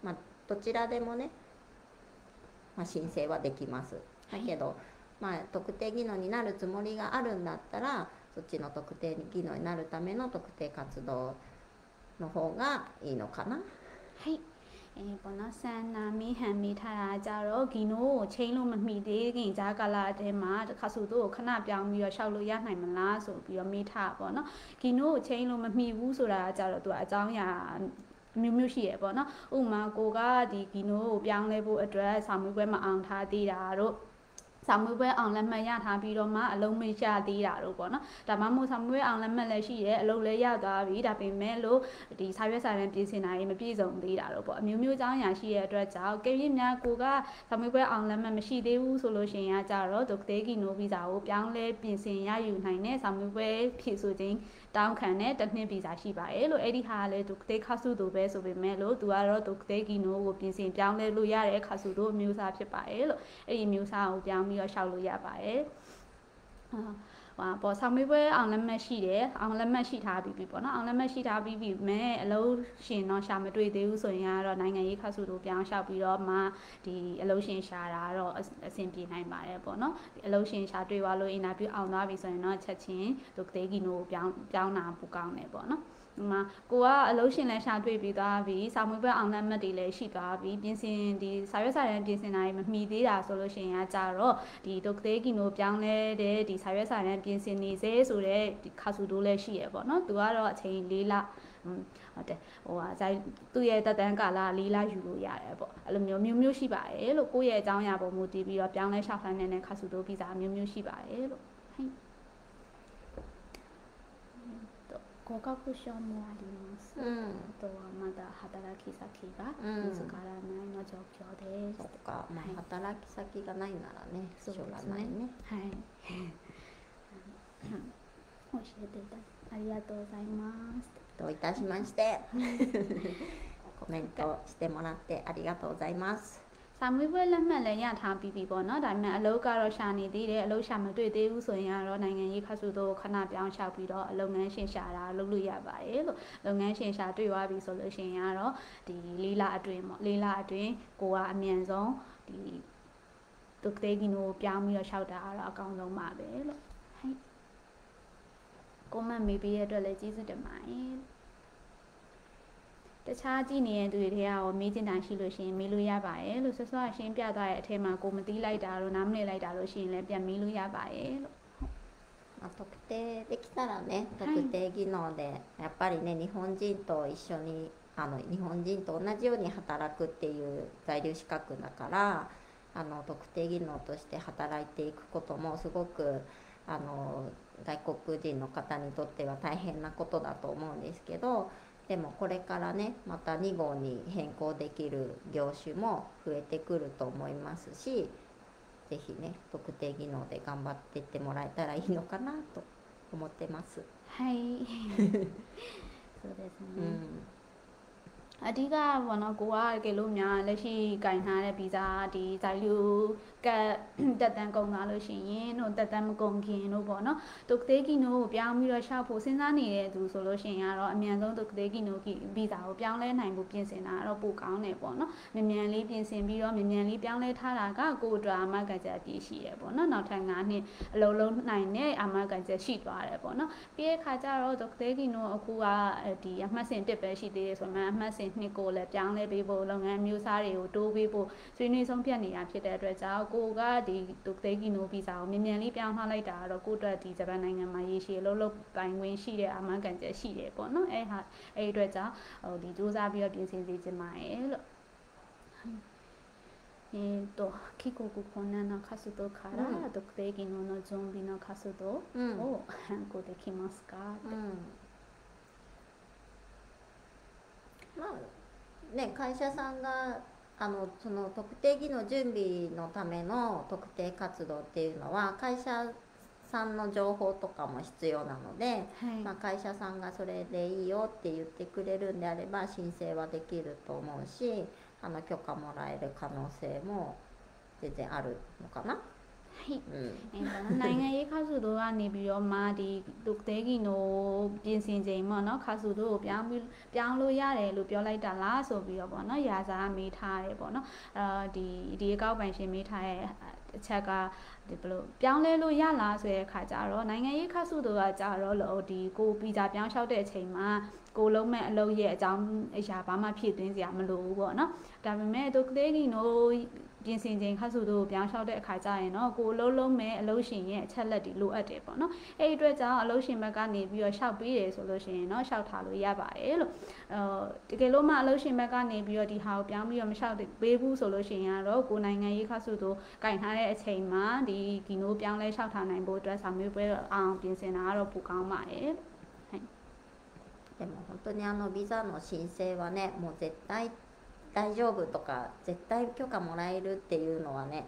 まあ、どちらでもね、まあ、申請はできます。だけど、まあ、特定技能になるつもりがあるんだったらそっちの特定技能になるための特定活動の方がいいのかな。はい အဲပေါ့နော်ဆန်နာမီဟန်မီထားတာကြတော့ဂီနိုကိုချိန်လို့မမိသေးခင်ဂျာကာလာအတဲမှာတစ်ခါဆိုသူ့ကိုခဏပြောင်းပြီးတော့ရှောက်လို့ရနိုင်မလားဆိုပြီးတော့မိထားပေါ့နော်ဂီနိုကိုချိန်လို့မမိဘူးဆိုတာကြတော့သူကအကြောင်းအရာမျိုးမျိုးရှိရပေါ့နော်ဥပမာကိုကဒီဂီနိုကိုပြောင်းလဲဖို့အတွက်ဆောင်းမွေးပွဲမအောင်ထားသေးတာတို့ ဆောင်းမွေးပွဲအောင်လက်မှတ်ရထားပြီးတော့မှအလုံးမရသေးတာတို့ပေါ့နော်ဒါမှမဟုတ်ဆောင်းမွေးပွဲအောင်လက်မှတ်လည်းရှိရဲအလုံးလည်းရသွားပြီဒါပေမဲ့လို့ဒီစာရွက်စာတမ်းပြင်ဆင်တာကြီးမပြည့်စုံသေးတာတို့ပေါ့အမျိုးမျိုးအကြောင်းအရာရှိတဲ့အတွက်ကြောင့်ကိရိများကိုကဆောင်းမွေးပွဲအောင်လက်မှတ်မရှိသေးဘူးဆိုလို့ရှိရင်ကကြတော့ဒုက္တေကီနိုဗီဇာကိုပြောင်းလဲပြင်ဆင်ရယူနိုင်တဲ့ဆောင်းမွေးပွဲဖြည့်ဆိုခြင်း တောင်းခံတဲ့တစ်နှစ်ဗီဇာရှိပါတယ်လို့အဲ့ဒီဟာကလည်းဒုက္တေခါစုတို့ပဲဆိုပေမဲ့လို့သူကတော့ဒုက္တေကီနိုကိုပြင်ဆင်ပြောင်းလဲလို့ရတဲ့ခါစုတို့အမျိုးအစားဖြစ်ပါတယ်လို့အဲ့ဒီအမျိုးအစားကိုပြောင်းပြီးတော့ရှောက်လို့ရပါတယ်အာဟာ ပေါ်ဆောင်မေးပွဲအောင်လက်မှတ်ရှိတယ်အောင်လက်မှတ်ရှိထားပြီးပြီပေါ့နော်အောင်လက်မှတ်ရှိထားပြီးပြီမဲ့အလုံးရှင်တော့ရှာမတွေ့သေးဘူးဆိုရင်ကတော့နိုင်ငံရေးခါစုတို့ပြောင်းလျှောက်ပြီးတော့မှဒီအလုံးရှင်ရှာတာတော့အဆင်ပြေနိုင်ပါတယ်ပေါ့နော်ဒီအလုံးရှင်ရှာတွေ့သွားလို့အင်တာဗျူးအောင်သွားပြီဆိုရင်တော့ချက်ချင်းဒုတေဂီနိုကိုပြောင်းပြောင်းတာပိုကောင်းတယ်ပေါ့နော် ဒီမှာကိုကအလုံးရှင်လည်းရှာတွေ့ပြီးသွားပြီစာမွေးပွဲအောင်လက်မှတ်တွေလည်းရှိသွားပြီပြင်ဆင်ဒီစာရွက်စာတမ်းပြင်ဆင်တာတွေမမီသေးတာဆိုလို့ရှိရင်ကကြတော့ဒီဒုတ်သေးကီနိုပြောင်းလဲတဲ့ဒီစာရွက်စာတမ်းပြင်ဆင်နေစေဆိုတဲ့ဒီခါစုတိုးလည်းရှိရပေါ့နော်သူကတော့အချိန်၄လဟုတ်တယ်ဟိုဟာဇိုင်းသူ့ရဲ့တက်တန်းကာလ၄လယူလို့ရတယ်ပေါ့အဲ့လိုမျိုးမျိုးမျိုးရှိပါတယ်လို့ကိုယ့်ရဲ့အကြောင်းအရာပုံမူတည်ပြီးတော့ပြောင်းလဲရှောက်ခိုင်းနေတဲ့ခါစုတိုးဗီဇာမျိုးမျိုးရှိပါတယ်လို့ဟိ 合格証もあります。うんあとはまだ働き先がうん見つからないの状況です。そっか、まはいあ、働き先がないならね、しょそうがないね。はい。教えていただきありがとうございます。どういたしまして。コメントしてもらってありがとうございます。 စာမွေးပွဲလက်မှတ်လည်းရထားပြီးပြီပေါ့နော်ဒါပေမဲ့အလုပ်ကတော့ရှာနေသေးတယ်အလုပ်ရှာမတွေ့သေးဘူးဆိုရင်ကတော့နိုင်ငံရေးခါစုတို့ခဏပြောင်းလျှောက်ပြီးတော့အလုပ်ငန်းရှင်ရှာတာလုပ်လို့ရပါတယ်လို့လုပ်ငန်းရှင်ရှာတွေ့သွားပြီဆိုလို့ရှိရင်ကတော့ဒီလေးလအတွင်းပေါ့လေးလအတွင်းကိုကအမြန်ဆုံးဒီဒုက္တေကီနိုပြောင်းပြီးတော့လျှောက်တာကတော့အကောင်းဆုံးပါပဲလို့ဟိုက်ကိုမမေးပေးရတဲ့အတွက်လည်းကျေးဇူးတင်ပါတယ် တခြားကြည့်နေတဲ့သူတွေထဲကရောမေးချင်တာရှိလို့ရှိရင်မေးလို့ရပါတယ်လို့ဆွဆွရှင်းပြသွားတဲ့အထက်မှာကိုမသိလိုက်တာလို့နားမလည်လိုက်တာလို့ရှိရင်လည်းပြန်မေးလို့ရပါတယ်လို့ まあ、特定できたらね、特定技能でやっぱりね日本人と一緒にあの日本人と同じように働くっていう在留資格だからあの特定技能として働いていくこともすごくあの外国人の方にとっては大変なことだと思うんですけど でもこれからねまた2号に変更できる業種も増えてくると思いますしぜひね特定技能で頑張っていってもらえたらいいのかなと思ってます。はいそうですうね、んအဓိကဘောနော်ကိုကတကယ်လို့များလက်ရှိကင်ထားတဲ့ဗီဇာဒီဇိုင်လူ ကတက်တန်းကုန်သွားလို့ရှိရင်တို့တက်တန်းမကုန်ခင်တို့ပေါ့နော်ဒုက္တေကီနိုကိုပြောင်းပြီးတော့ရှာဖို့စဉ်းစားနေတဲ့သူဆိုလို့ရှိရင်ကတော့အမြန်ဆုံးဒုက္တေကီနိုကဗီဇာကိုပြောင်းလဲနိုင်ဖို့ပြင်ဆင်တာကတော့ပိုကောင်းတယ်ပေါ့နော်မြန်မြန်လေးပြင်ဆင်ပြီးတော့မြန်မြန်လေးပြောင်းလဲထားတာကကိုယ့်အတွက်အာမခံချက်အပြည့်ရှိရပေါ့နော်နောက်ထပ်9နှစ်အလုံးလုံးနိုင်တဲ့အာမခံချက်ရှိသွားတယ်ပေါ့နော်ပြီးတဲ့ခါကျတော့ဒုက္တေကီနိုအခုကဒီအမှတ်စဉ်1ပဲရှိသေးတယ်ဆိုမှအမှတ်စဉ်2ကိုလည်းပြောင်းလဲပေးဖို့လုပ်ငန်းမျိုးစားတွေကိုတိုးပေးဖို့ဆွေးနွေးဆုံးဖြတ်နေတာဖြစ်တဲ့အတွက်ကြောင့်ကိုကဒီဒုတေကီနိုဗီဇာကိုမြန်မြန်လေးပြောင်းထားလိုက်တာကတော့ကိုယ့်အတွက်ဒီဂျပန်နိုင်ငံမှာရေရှည်လုံးလုံးပိုင်ဝင်ရှိတဲ့အာမခံချက်ရှိတယ်ပေါ့နော်အဲဟာအဲအတွက်ကြောင့်ဟိုဒီစူးစမ်းပြီးတော့ပြင်ဆင်စေချင်ပါတယ်လို့えー、と帰国困難な活動からうん特定技能の準備の活動うんを変更できますかって、うんまあね会社さんが あのその特定技能準備のための特定活動っていうのは会社さんの情報とかも必要なので、はい、まあ、会社さんがそれでいいよって言ってくれるんであれば申請はできると思うしあの許可もらえる可能性も全然あるのかな。 နိုင်ငံရေးခါစုတို့ကနေပြီးတော့မာဒီဒုဒေဂီနိုပြင်ဆင်ချိန်ပေါ့နော်ခါစုတို့ကိုပြောင်းပြီးပြောင်းလို့ရတယ်လို့ပြောလိုက်တာလားဆိုပြီးတော့ပေါ့နော်ရာစာမေးထားတယ်ပေါ့နော်အာဒီဒီအကောက်ပိုင်ရှင်မေးထားတဲ့အချက်ကဒီဘလို့ပြောင်းလဲလို့ရလားဆိုတဲ့အခါကျတော့နိုင်ငံရေးခါစုတို့ကကြတော့လို့ဒီကိုပီဇာပြောင်းလျှောက်တဲ့အချိန်မှာကိုလုံးမဲ့အလုပ်ရဲ့အကြောင်းအရာဘာမှဖြည့်သွင်းစရာမလိုဘူးပေါ့နော်ဒါပေမဲ့ဒုဒေဂီနို ပြင်ဆင်ချိန်ခါစုတို့ပြောင်းလျှောက်တဲ့အခါကျရင်တော့ကိုအလုံးလုံးမဲ့အလုံးရှင်ရဲ့အချက်လက်တွေလိုအပ်တယ်ပေါ့နော်အဲ့ဒီအတွက်ကြောင့်အလုံးရှင်ဘက်ကနေပြီးတော့ရှောက်ပေးတယ်ဆိုလို့ရှိရင်တော့ရှောက်ထားလို့ရပါတယ်လို့အဲတကယ်လို့မှအလုံးရှင်ဘက်ကနေပြီးတော့ဒီဟာကိုပြောင်းပြီးတော့မရှောက်ပေးဘူးဆိုလို့ရှိရင်တော့ကိုနိုင်ငံရေးခါစုတို့ကင်ထားတဲ့အချိန်မှာဒီဒီနိုးပြောင်းလဲရှောက်ထားနိုင်ဖို့အတွက်စာမေးပွဲအောင်ပြင်ဆင်တာကတော့ပိုကောင်းပါတယ်でも本当にあのビザの申請はねもう絶対 大丈夫とか絶対許可もらえるっていうのはね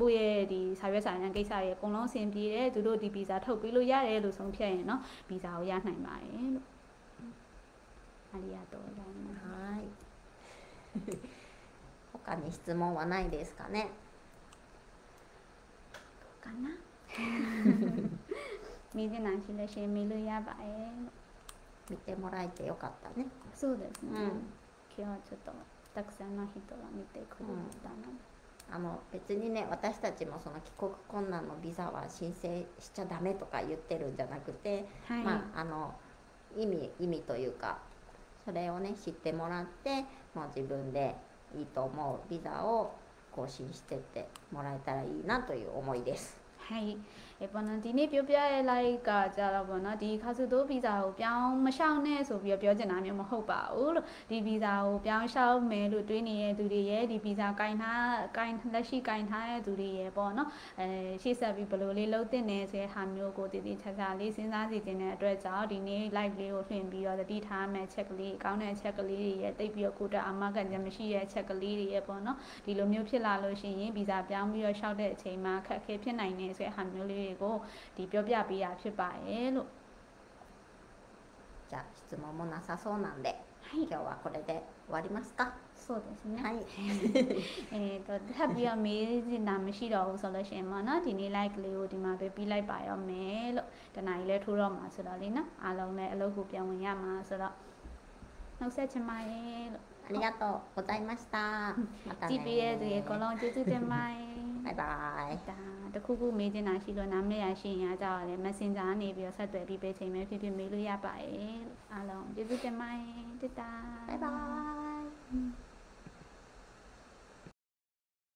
ကိုယ့်ရဲ့ဒီစာရွက်စာတမ်းကိစ္စတွေအကုန်လုံးအဆင်ပြေတယ်သူတို့ဒီဗီဇာထုတ်ပေးလို့ရတယ်လို့ဆုံးဖြတ်ရင်เนาะဗီဇာကိုရနိုင်ပါတယ်လို့ありがとうございますはい。他に質問はないですかね。かな見てないしเลยし見るやばい見てもらえてよかったね。そうですね、うん今日はちょっとたくさんの人が見てくれたので、 あの別にね私たちもその帰国困難のビザは申請しちゃダメとか言ってるんじゃなくて、はい、まああの意味意味というかそれをね知ってもらってもう自分でいいと思うビザを更新してってもらえたらいいなという思いです。はいえပေါ့နော်ဒီနေ့ပြောပြရလိုက်ကကြတော့ပေါ့နော်ဒီခါစုတိုးဗီဇာကိုပြောင်းမရှောင်နဲ့ဆိုပြီးတော့ပြောချင်တာမျိုးမဟုတ်ပါဘူးလို့ဒီဗီဇာကိုပြောင်းရှောင်မယ်လို့တွေးနေတဲ့သူတွေရဲ့ဒီဗီဇာကင်ထားကင်လက်ရှိကင်ထားတဲ့သူတွေရဲ့ပေါ့နော်အဲရှေ့ဆက်ပြီးဘယ်လိုလေးလုပ်တင်နေဆိုတဲ့ဟာမျိုးကိုတည်တည်ချာချာလေးစဉ်းစားစီခြင်းတဲ့အတွက်ကြောင့်ဒီနေ့ live လေးကိုထွင်ပြီးတော့တတိထားမယ်ချက်ကလေးအကောင်းတဲ့ချက်ကလေးတွေရဲ့တိတ်ပြီးတော့ကိုတက်အမကန်ချက်မရှိတဲ့ချက်ကလေးတွေရဲ့ပေါ့နော်ဒီလိုမျိုးဖြစ်လာလို့ရှိရင်ဗီဇာပြောင်းပြီးတော့ရှောက်တဲ့အချိန်မှာခက်ခဲဖြစ်နိုင်နေဆိုတဲ့ဟာမျိုးလေးတွေကိုဒီပြောပြပေးတာဖြစ်ပါတယ်လို့ じゃあ質問もなさそうなんではい今日はこれで終わりますか。そうですねはい。えーとထပ်ပြီးတော့မေးနေတာမရှိတော့ဘူးဆိုလို့ရှိရင်ပေါ့နော်ဒီနေ့ like ကလေးကိုဒီမှာပဲပြီးလိုက်ပါရောမယ်လို့တနားကြီးလဲထိုးတော့မှာဆိုတော့လေနော်အားလုံးလည်းအလုပ်ကိုပြန်ဝင်ရမှာဆိုတော့နှုတ်ဆက်ချင်ပါတယ်လို့ ありがとうございました。また ကြည့်ပေးတဲ့သူတွေအကုန် ね。 လုံးကျေးဇူးတင်ပါတယ် バイバイ。 တခုခုမေးချင်တာရှိလို့နားမရရှိရင်အကြောက်ရတယ် Messenger ကနေပြီးတော့ဆက်သွယ်ပြီးပေးချိန်ပဲဖြစ်ဖြစ်မေးလို့ရပါတယ်အားလုံးကျေးဇူးတင်ပါတယ်တတာ Bye bye